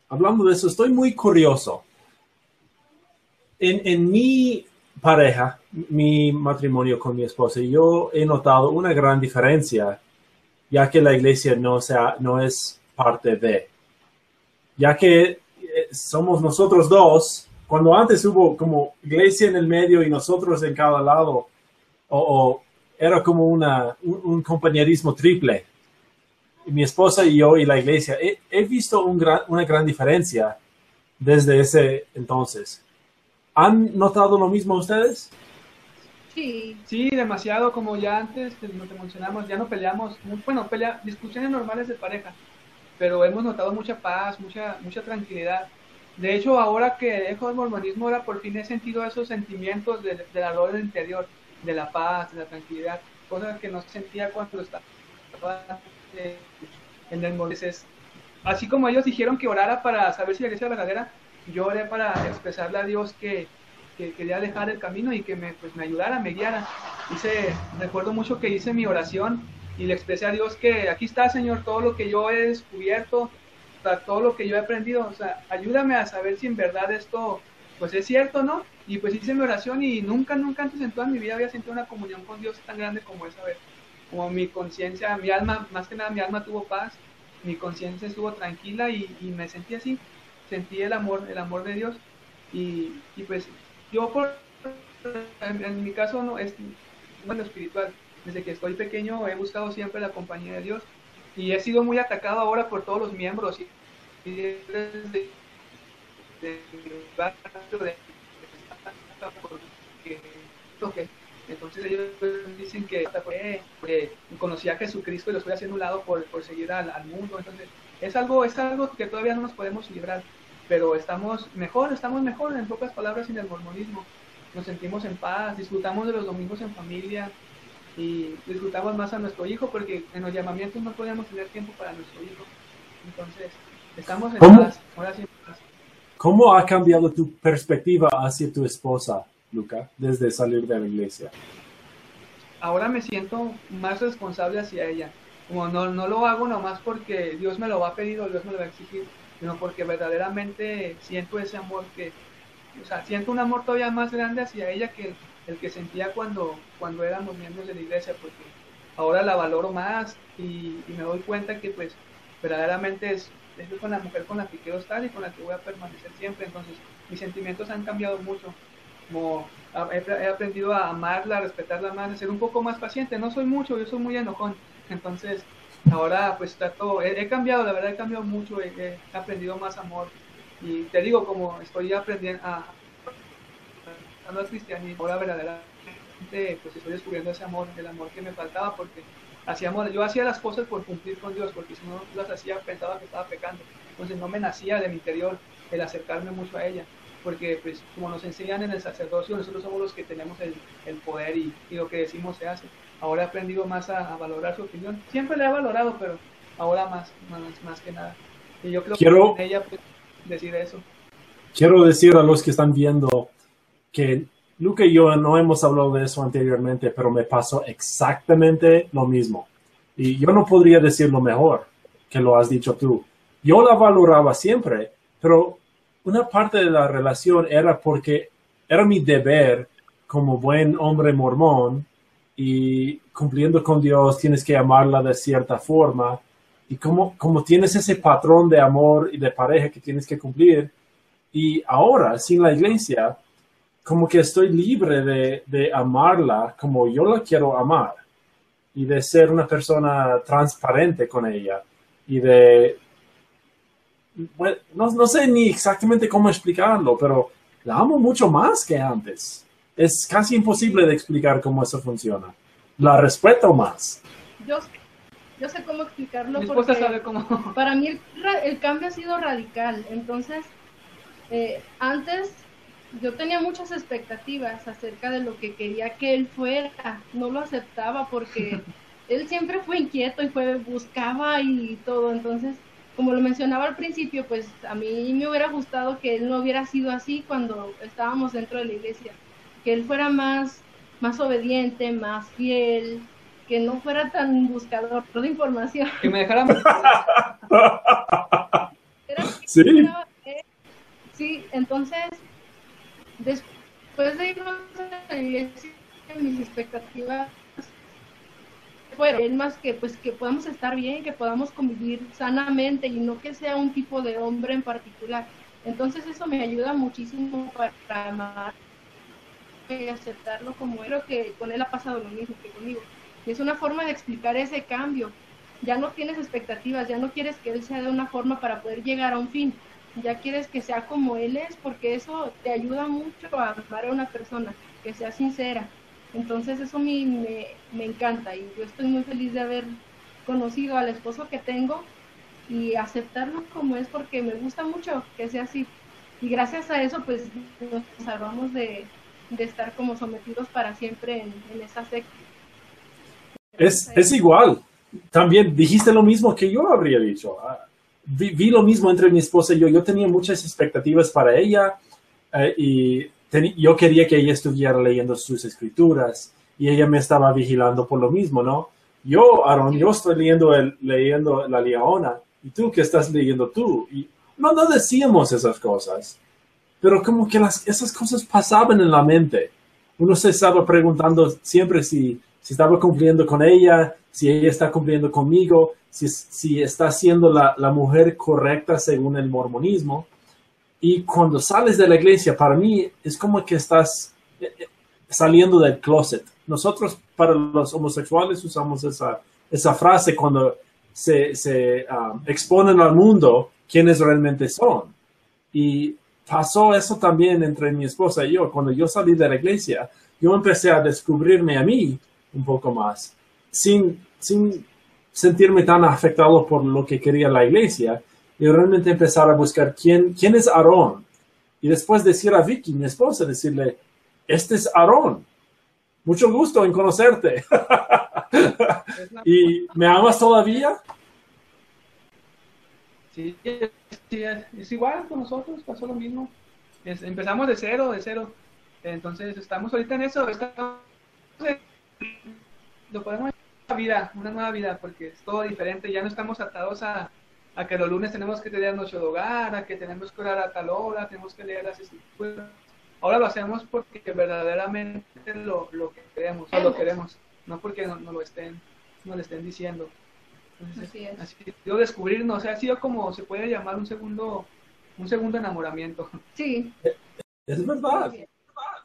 hablando de eso, estoy muy curioso. En, en, mi pareja, mi matrimonio con mi esposa, yo he notado una gran diferencia, ya que la iglesia no, sea, no es parte de, ya que somos nosotros dos, cuando antes hubo como iglesia en el medio y nosotros en cada lado, o, era como una, un compañerismo triple mi esposa y yo y la iglesia, he, visto una gran diferencia desde ese entonces. ¿Han notado lo mismo ustedes? Sí. Sí, demasiado, como ya antes te, te mencionamos, ya no peleamos, bueno, pelea, discusiones normales de pareja, pero hemos notado mucha paz, mucha, mucha tranquilidad. De hecho, ahora que dejo el mormonismo, ahora por fin he sentido esos sentimientos del de la del interior, de la paz, de la tranquilidad, cosas que no sentía cuando estaba en el así como ellos dijeron que orara para saber si la iglesia era verdadera, yo oré para expresarle a Dios que, quería dejar el camino y que me, pues, me ayudara, me guiara. Hice, recuerdo mucho que hice mi oración y le expresé a Dios que aquí está, Señor, todo lo que yo he descubierto, todo lo que yo he aprendido, o sea, ayúdame a saber si en verdad esto, pues es cierto, ¿no? Y pues hice mi oración y nunca, nunca antes en toda mi vida había sentido una comunión con Dios tan grande como esa vez. Como mi conciencia, mi alma, más que nada mi alma tuvo paz, mi conciencia estuvo tranquila y, me sentí así, sentí el amor, el amor de Dios. Y, pues yo por, en, mi caso no es bueno espiritual, desde que estoy pequeño he buscado siempre la compañía de Dios y he sido muy atacado ahora por todos los miembros y, desde de, de, entonces ellos dicen que conocía a Jesucristo y lo estoy haciendo un lado por, por seguir al, al, mundo. Entonces es algo, es algo que todavía no nos podemos librar. pero estamos mejor, estamos mejor, en pocas palabras, sin el mormonismo. Nos sentimos en paz, disfrutamos de los domingos en familia y disfrutamos más a nuestro hijo porque en los llamamientos no podíamos tener tiempo para nuestro hijo. Entonces, estamos en paz, ahora sí en paz. ¿Cómo ha cambiado tu perspectiva hacia tu esposa, Luca, desde salir de la iglesia? Ahora me siento más responsable hacia ella. Como no, no lo hago nomás porque Dios me lo va a pedir o Dios me lo va a exigir, sino porque verdaderamente siento ese amor que, o sea, siento un amor todavía más grande hacia ella que el, que sentía cuando, cuando éramos miembros de la iglesia, porque ahora la valoro más y, me doy cuenta que pues verdaderamente es, es con la mujer con la que quiero estar y con la que voy a permanecer siempre. Entonces, mis sentimientos han cambiado mucho. Como he, aprendido a amarla, a respetarla más, a ser un poco más paciente. No soy mucho, yo soy muy enojón. Entonces, ahora pues trato, he, he cambiado, la verdad he cambiado mucho, he, aprendido más amor. Y te digo, como estoy aprendiendo a, a, a cristianismo, ahora verdaderamente pues estoy descubriendo ese amor, el amor que me faltaba porque hacíamos, yo hacía las cosas por cumplir con Dios, porque si no las hacía pensaba que estaba pecando. Entonces no me nacía de mi interior el acercarme mucho a ella, porque pues como nos enseñan en el sacerdocio, nosotros somos los que tenemos el, el poder y, y, lo que decimos se hace. Ahora he aprendido más a, valorar su opinión. Siempre le he valorado, pero ahora más, más, más que nada. Y yo creo quiero, que ella puede decir eso. Quiero decir a los que están viendo que Luca y yo no hemos hablado de eso anteriormente, pero me pasó exactamente lo mismo. Y yo no podría decirlo mejor que lo has dicho tú. Yo la valoraba siempre, pero una parte de la relación era porque era mi deber como buen hombre mormón y cumpliendo con Dios tienes que amarla de cierta forma. Y como, como tienes ese patrón de amor y de pareja que tienes que cumplir, y ahora sin la iglesia, como que estoy libre de, de, amarla como yo la quiero amar y de ser una persona transparente con ella y de... Bueno, no, no, sé ni exactamente cómo explicarlo, pero la amo mucho más que antes. Es casi imposible de explicar cómo eso funciona. La respeto más. Yo, yo sé cómo explicarlo porque sabe cómo. para mí el, el, cambio ha sido radical. Entonces, eh, antes yo tenía muchas expectativas acerca de lo que quería que él fuera. No lo aceptaba porque él siempre fue inquieto y fue buscaba y todo. Entonces, como lo mencionaba al principio, pues a mí me hubiera gustado que él no hubiera sido así cuando estábamos dentro de la iglesia, que él fuera más más obediente, más fiel, que no fuera tan buscador de información. Que me dejara Sí. Sí, entonces después de irnos a la iglesia, mis expectativas fueron más que pues que podamos estar bien, que podamos convivir sanamente y no que sea un tipo de hombre en particular. Entonces eso me ayuda muchísimo para amar y aceptarlo como creo que con él ha pasado lo mismo que conmigo. Y es una forma de explicar ese cambio. Ya no tienes expectativas, ya no quieres que él sea de una forma para poder llegar a un fin, ya quieres que sea como él es, porque eso te ayuda mucho a amar a una persona, que sea sincera. Entonces eso me, me, me encanta y yo estoy muy feliz de haber conocido al esposo que tengo y aceptarlo como es porque me gusta mucho que sea así. Y gracias a eso pues nos salvamos de, de estar como sometidos para siempre en, esa secta. Es, es igual. También dijiste lo mismo que yo habría dicho. Vi, vi, lo mismo entre mi esposa y yo. Yo tenía muchas expectativas para ella eh, y yo quería que ella estuviera leyendo sus escrituras y ella me estaba vigilando por lo mismo, ¿no? Yo, Aaron, yo estoy leyendo, el, leyendo la Leona y tú que estás leyendo tú. Y no, no decíamos esas cosas, pero como que las, esas cosas pasaban en la mente. Uno se estaba preguntando siempre si, si estaba cumpliendo con ella, si ella está cumpliendo conmigo, si, si está siendo la, la, mujer correcta según el mormonismo. Y cuando sales de la iglesia, para mí es como que estás eh, eh, saliendo del closet. Nosotros para los homosexuales usamos esa, esa frase cuando se, se um, exponen al mundo quiénes realmente son. Y pasó eso también entre mi esposa y yo. Cuando yo salí de la iglesia, yo empecé a descubrirme a mí un poco más, sin, sin sentirme tan afectado por lo que quería la iglesia. y realmente empezar a buscar quién, quién es Aarón. Y después decir a Vicky, mi esposa, decirle, este es Aarón. Mucho gusto en conocerte. ¿Y me amas todavía? Sí, es igual con nosotros, pasó lo mismo. empezamos de cero, de cero. Entonces estamos ahorita en eso, lo podemos una vida, una nueva vida, porque es todo diferente, ya no estamos atados a, a que los lunes tenemos que tener noche de hogar, a que tenemos que orar a tal hora, tenemos que leer las escrituras. Ahora lo hacemos porque verdaderamente lo, lo queremos, o lo queremos, no porque no, lo estén, no lo estén diciendo. así es. Descubrirnos, o sea, ha sido como se puede llamar un segundo, un segundo enamoramiento. Sí. Es verdad,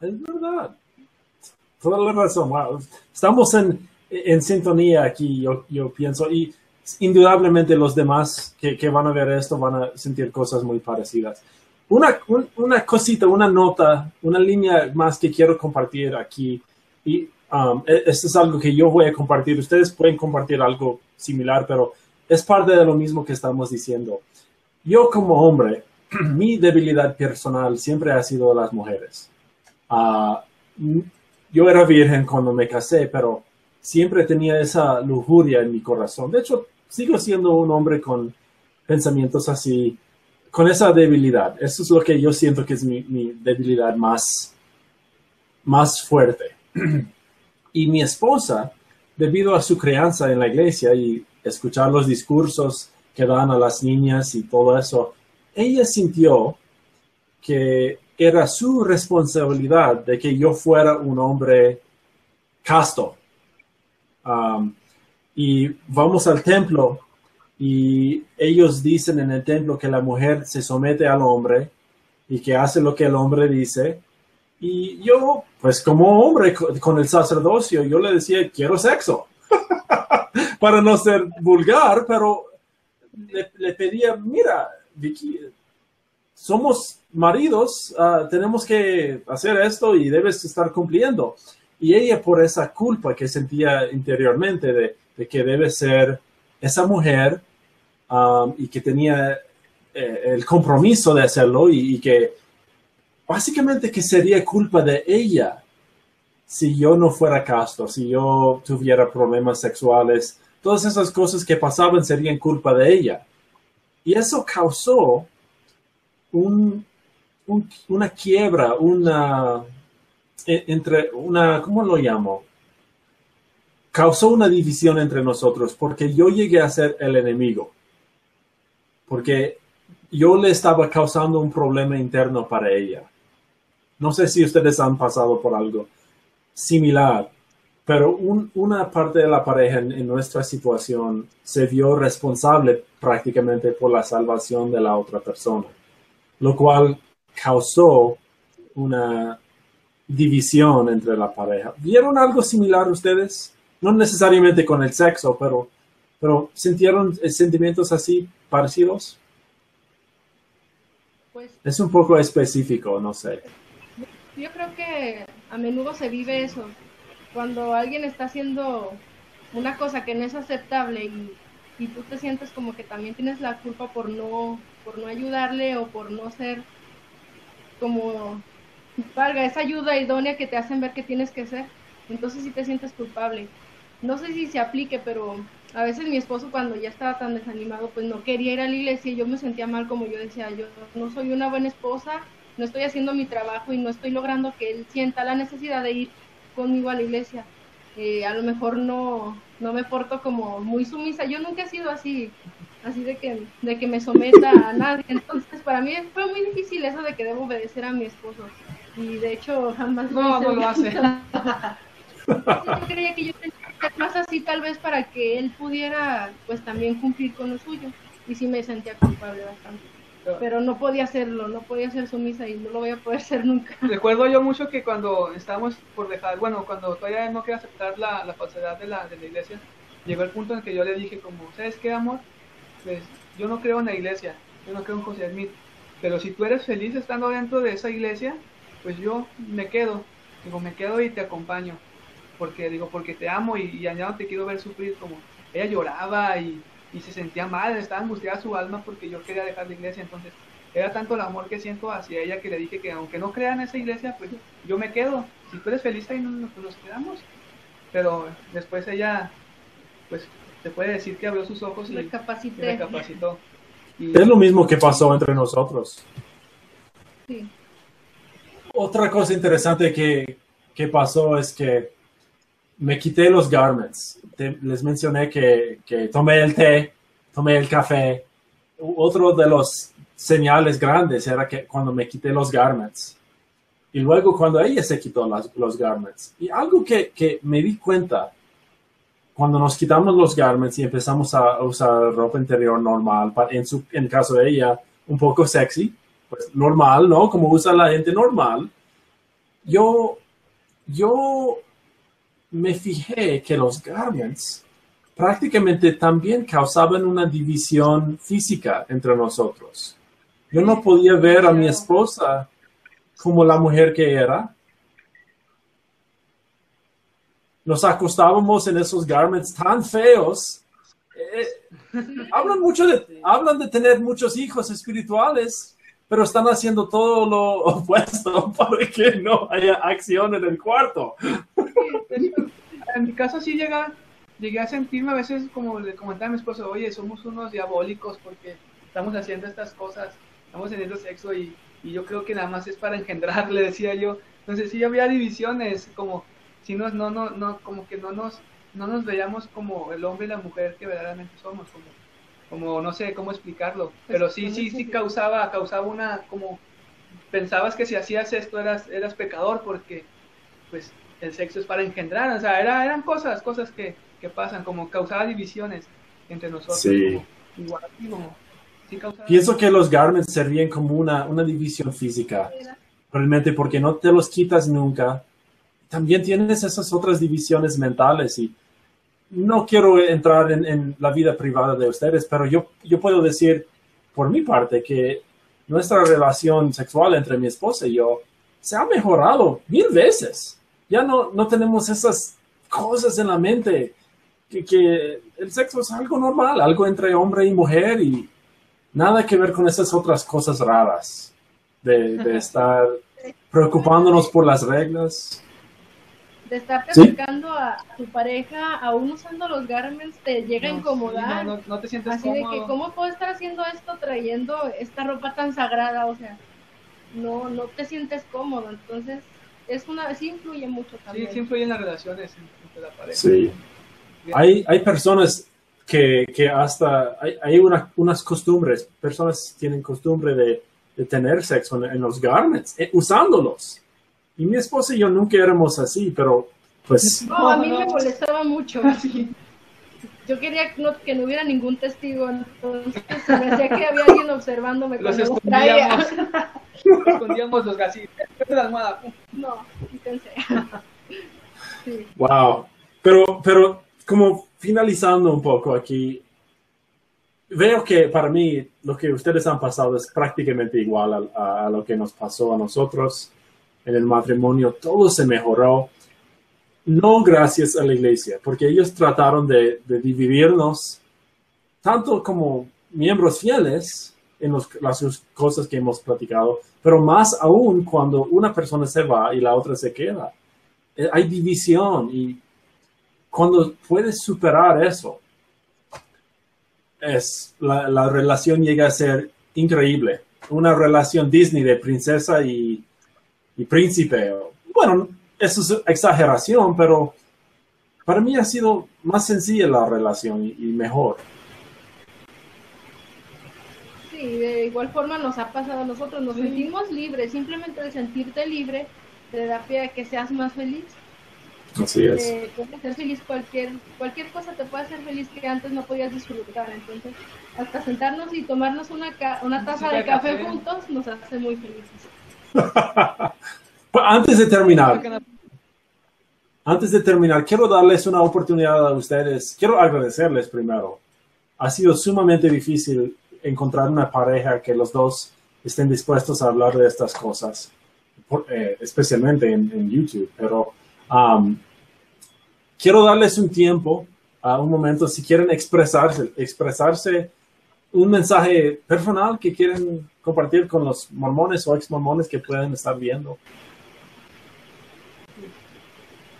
es verdad. Toda la razón, wow. Estamos en, en sintonía aquí, yo, yo pienso, y indudablemente los demás que, que, van a ver esto van a sentir cosas muy parecidas. Una, una cosita, una nota, una línea más que quiero compartir aquí, y um, e, esto es algo que yo voy a compartir, ustedes pueden compartir algo similar, pero es parte de lo mismo que estamos diciendo. Yo como hombre, mi debilidad personal siempre ha sido las mujeres. Uh, yo era virgen cuando me casé, pero siempre tenía esa lujuria en mi corazón. De hecho, sigo siendo un hombre con pensamientos así, con esa debilidad. Eso es lo que yo siento que es mi, debilidad más, más fuerte. y mi esposa, debido a su crianza en la iglesia y escuchar los discursos que dan a las niñas y todo eso, ella sintió que era su responsabilidad de que yo fuera un hombre casto, Um, y vamos al templo y ellos dicen en el templo que la mujer se somete al hombre y que hace lo que el hombre dice. Y yo, pues como hombre con el sacerdocio, yo le decía, quiero sexo. Para no ser vulgar, pero le, pedía, mira, Vicky, somos maridos, uh, tenemos que hacer esto y debes estar cumpliendo. Y ella por esa culpa que sentía interiormente de, que debe ser esa mujer um, y que tenía eh, el compromiso de hacerlo y, que básicamente que sería culpa de ella si yo no fuera casto, si yo tuviera problemas sexuales, todas esas cosas que pasaban serían culpa de ella. Y eso causó una quiebra, una, e, entre una, ¿cómo lo llamo? Causó una división entre nosotros porque yo llegué a ser el enemigo. Porque yo le estaba causando un problema interno para ella. No sé si ustedes han pasado por algo similar, pero una parte de la pareja en, nuestra situación se vio responsable prácticamente por la salvación de la otra persona, lo cual causó una, división entre la pareja. ¿Vieron algo similar ustedes? No necesariamente con el sexo, pero, pero ¿sintieron sentimientos así parecidos? Pues, es un poco específico, no sé. Yo creo que a menudo se vive eso. Cuando alguien está haciendo una cosa que no es aceptable y, y tú te sientes como que también tienes la culpa por no, por no ayudarle o por no ser como valga, esa ayuda idónea que te hacen ver que tienes que hacer, entonces sí te sientes culpable. No sé si se aplique, pero a veces mi esposo cuando ya estaba tan desanimado, pues no quería ir a la iglesia y yo me sentía mal como yo decía, yo no soy una buena esposa, no estoy haciendo mi trabajo y no estoy logrando que él sienta la necesidad de ir conmigo a la iglesia. Eh, a lo mejor no, no me porto como muy sumisa, yo nunca he sido así, así de que, de que me someta a nadie, entonces para mí fue muy difícil eso de que debo obedecer a mi esposo y de hecho jamás no, no lo hace. Yo creía que yo tenía que ser más así tal vez para que él pudiera pues también cumplir con lo suyo y sí me sentía culpable bastante. Pero no podía hacerlo, no podía ser sumisa y no lo voy a poder ser nunca. Recuerdo yo mucho que cuando estábamos por dejar, bueno, cuando todavía no quería aceptar la, la falsedad de la, de la iglesia, llegó el punto en que yo le dije como, ¿sabes qué, amor? Pues yo no creo en la iglesia, yo no creo en José Smith, pero si tú eres feliz estando dentro de esa iglesia, pues yo me quedo, digo, me quedo y te acompaño, porque digo, porque te amo y, ya no te quiero ver sufrir como ella lloraba y, y se sentía mal, estaba angustiada su alma porque yo quería dejar la iglesia, entonces era tanto el amor que siento hacia ella que le dije que aunque no crea en esa iglesia, pues yo me quedo, si tú eres feliz ahí nos, pues nos quedamos, pero después ella, pues se puede decir que abrió sus ojos y recapacitó. Y... Es lo mismo que pasó entre nosotros. Sí. Otra cosa interesante que, que pasó es que me quité los garments. les mencioné que, que, tomé el té, tomé el café. Otro de los señales grandes era que cuando me quité los garments. Y luego cuando ella se quitó los garments. Y algo que, que, me di cuenta cuando nos quitamos los garments y empezamos a usar ropa interior normal, en, su, en caso de ella, un poco sexy, pues normal, ¿no? Como usa la gente normal. Yo, yo me fijé que los garments prácticamente también causaban una división física entre nosotros. Yo no podía ver a mi esposa como la mujer que era. Nos acostábamos en esos garments tan feos. Eh, hablan mucho de, hablan de tener muchos hijos espirituales, pero están haciendo todo lo opuesto para que no haya acción en el cuarto. En mi caso sí llega, llegué a sentirme a veces como le comentaba a mi esposo, oye, somos unos diabólicos porque estamos haciendo estas cosas, estamos teniendo sexo y, y yo creo que nada más es para engendrar, le decía yo. Entonces sí había divisiones, como si no, no, no, no, como que no nos, no nos veíamos como el hombre y la mujer que verdaderamente somos, como como no sé cómo explicarlo, pues, pero sí, sí, sí causaba, causaba una, como, pensabas que si hacías esto eras, eras pecador porque, pues, el sexo es para engendrar, o sea, era, eran cosas, cosas que, que pasan, como causaba divisiones entre nosotros, sí. igual, Pienso que los garments servían como una, una división física, realmente porque no te los quitas nunca. También tienes esas otras divisiones mentales y no quiero entrar en, la vida privada de ustedes, pero yo, yo puedo decir por mi parte que nuestra relación sexual entre mi esposa y yo se ha mejorado mil veces. Ya no, no tenemos esas cosas en la mente, que, que el sexo es algo normal, algo entre hombre y mujer y nada que ver con esas otras cosas raras de, de estar preocupándonos por las reglas de estar acercando a tu pareja, aún usando los garments, te llega a incomodar. no, no, te sientes Así de que, ¿cómo puedo estar haciendo esto trayendo esta ropa tan sagrada? O sea, no, no te sientes cómodo. Entonces, es una, sí influye mucho también. Sí, sí influye en las relaciones entre la pareja. Sí. Hay, hay personas que, que hasta, hay, hay una, unas costumbres, personas tienen costumbre de, de tener sexo en, los garments, eh, usándolos y mi esposa y yo nunca éramos así, pero pues... No, a mí me molestaba mucho. Yo quería que no hubiera ningún testigo, entonces se me hacía que había alguien observándome los escondíamos, escondíamos los gasitos. la almohada. No, fíjense. Sí. Wow. Pero, pero como finalizando un poco aquí, veo que para mí lo que ustedes han pasado es prácticamente igual a lo que nos pasó a nosotros en el matrimonio, todo se mejoró, no gracias a la iglesia, porque ellos trataron de, dividirnos tanto como miembros fieles en las cosas que hemos platicado, pero más aún cuando una persona se va y la otra se queda. Eh, hay división y cuando puedes superar eso, es, la, la relación llega a ser increíble. Una relación Disney de princesa y, y príncipe. Bueno, eso es exageración, pero para mí ha sido más sencilla la relación y, mejor. Sí, de igual forma nos ha pasado a nosotros, nos sentimos libres, simplemente de sentirte libre te da pie a que seas más feliz. Así es. Eh, puedes ser feliz cualquier, cualquier cosa te puede hacer feliz que antes no podías disfrutar. Entonces, hasta sentarnos y tomarnos una, una taza de café juntos nos hace muy felices. antes de terminar, antes de terminar, quiero darles una oportunidad a ustedes. Quiero agradecerles primero. Ha sido sumamente difícil encontrar una pareja que los dos estén dispuestos a hablar de estas cosas, eh, especialmente en, YouTube. Pero um, quiero darles un tiempo a un momento si quieren expresarse, expresarse un mensaje personal que quieren compartir con los mormones o ex mormones que pueden estar viendo.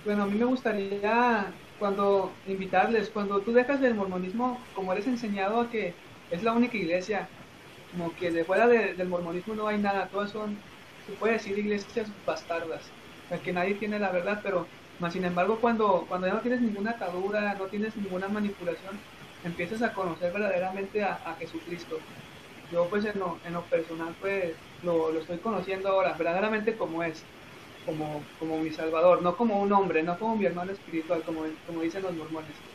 Bueno, a mí me gustaría cuando invitarles, cuando tú dejas del mormonismo, como eres enseñado a que es la única iglesia, como que de fuera del mormonismo no hay nada, todas son, se puede decir, iglesias bastardas, o que nadie tiene la verdad, pero más sin embargo cuando, cuando ya no tienes ninguna atadura, no tienes ninguna manipulación, empiezas a conocer verdaderamente a, Jesucristo. Yo pues en lo, en lo personal pues lo, lo estoy conociendo ahora, verdaderamente como es como, como mi salvador, no como un hombre, no como mi hermano espiritual, como, como dicen los mormones,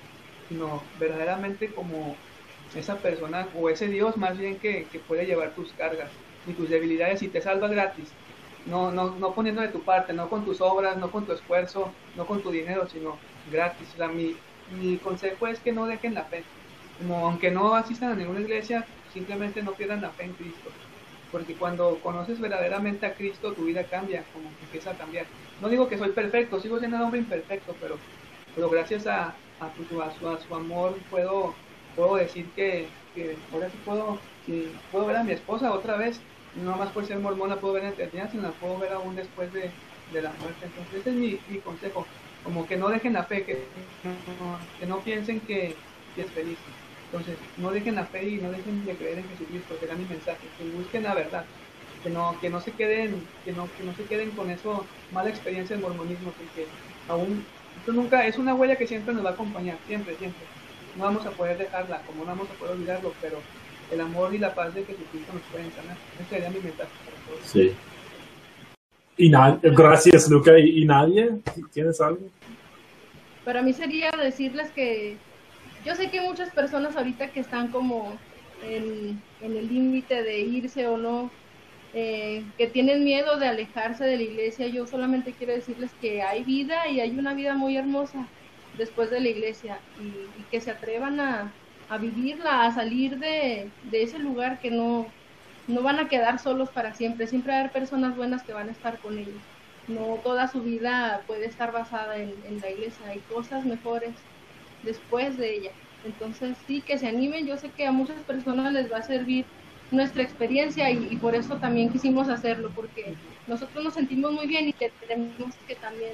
sino verdaderamente como esa persona o ese Dios más bien que, que puede llevar tus cargas y tus debilidades y te salva gratis. No, no, no poniendo de tu parte, no con tus obras, no con tu esfuerzo, no con tu dinero, sino gratis. O sea, mi, mi consejo es que no dejen la fe. Como aunque no asistan a ninguna iglesia, simplemente no pierdan la fe en Cristo porque cuando conoces verdaderamente a Cristo, tu vida cambia, como que empieza a cambiar. No digo que soy perfecto, sigo siendo un hombre imperfecto, pero, pero gracias a, a, su, a, su, amor puedo, puedo decir que, que ahora sí puedo, puedo ver a mi esposa otra vez, no más por ser mormona puedo ver en eternidad, sino la puedo ver aún después de, de la muerte. Entonces ese es mi, mi, consejo, como que no dejen la fe, que, que no piensen que, que es feliz. Entonces, no dejen la fe y no dejen de creer en Jesucristo, que era mi mensaje, que busquen la verdad, que no, que no se queden, que no, que no se queden con eso, mala experiencia del mormonismo, porque aún, esto nunca, es una huella que siempre nos va a acompañar, siempre, siempre. No vamos a poder dejarla, como no vamos a poder olvidarlo, pero el amor y la paz de Jesucristo nos pueden sanar. Ese sería mi mensaje para todos. Sí. Y gracias, Luca. ¿Y, ¿Y nadie? ¿Tienes algo? Para mí sería decirles que yo sé que muchas personas ahorita que están como en, el límite de irse o no, eh, que tienen miedo de alejarse de la iglesia, yo solamente quiero decirles que hay vida y hay una vida muy hermosa después de la iglesia y, que se atrevan a, vivirla, a salir de, ese lugar que no, no van a quedar solos para siempre, siempre va a haber personas buenas que van a estar con ellos. No toda su vida puede estar basada en la iglesia, hay cosas mejores después de ella. Entonces sí, que se animen. Yo sé que a muchas personas les va a servir nuestra experiencia y, por eso también quisimos hacerlo, porque nosotros nos sentimos muy bien y que queremos que también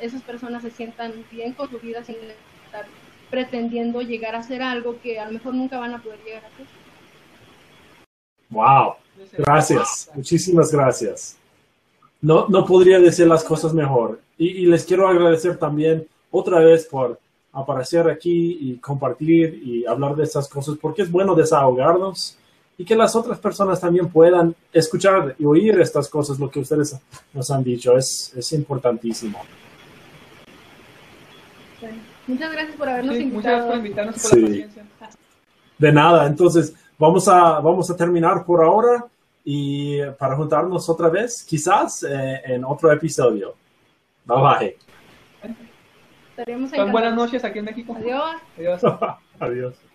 esas personas se sientan bien con su vida sin estar pretendiendo llegar a hacer algo que a lo mejor nunca van a poder llegar a hacer. Wow, gracias, muchísimas gracias. No, no podría decir las cosas mejor. y les quiero agradecer también otra vez por aparecer aquí y compartir y hablar de estas cosas porque es bueno desahogarnos y que las otras personas también puedan escuchar y oír estas cosas, lo que ustedes nos han dicho, es, es importantísimo. muchas gracias por habernos invitado. Muchas gracias por invitarnos por la paciencia. De nada, entonces vamos a, vamos a terminar por ahora y para juntarnos otra vez, quizás eh, en otro episodio. Bye bye. Estaríamos Son buenas noches aquí en México. Adiós. Adiós. Adiós.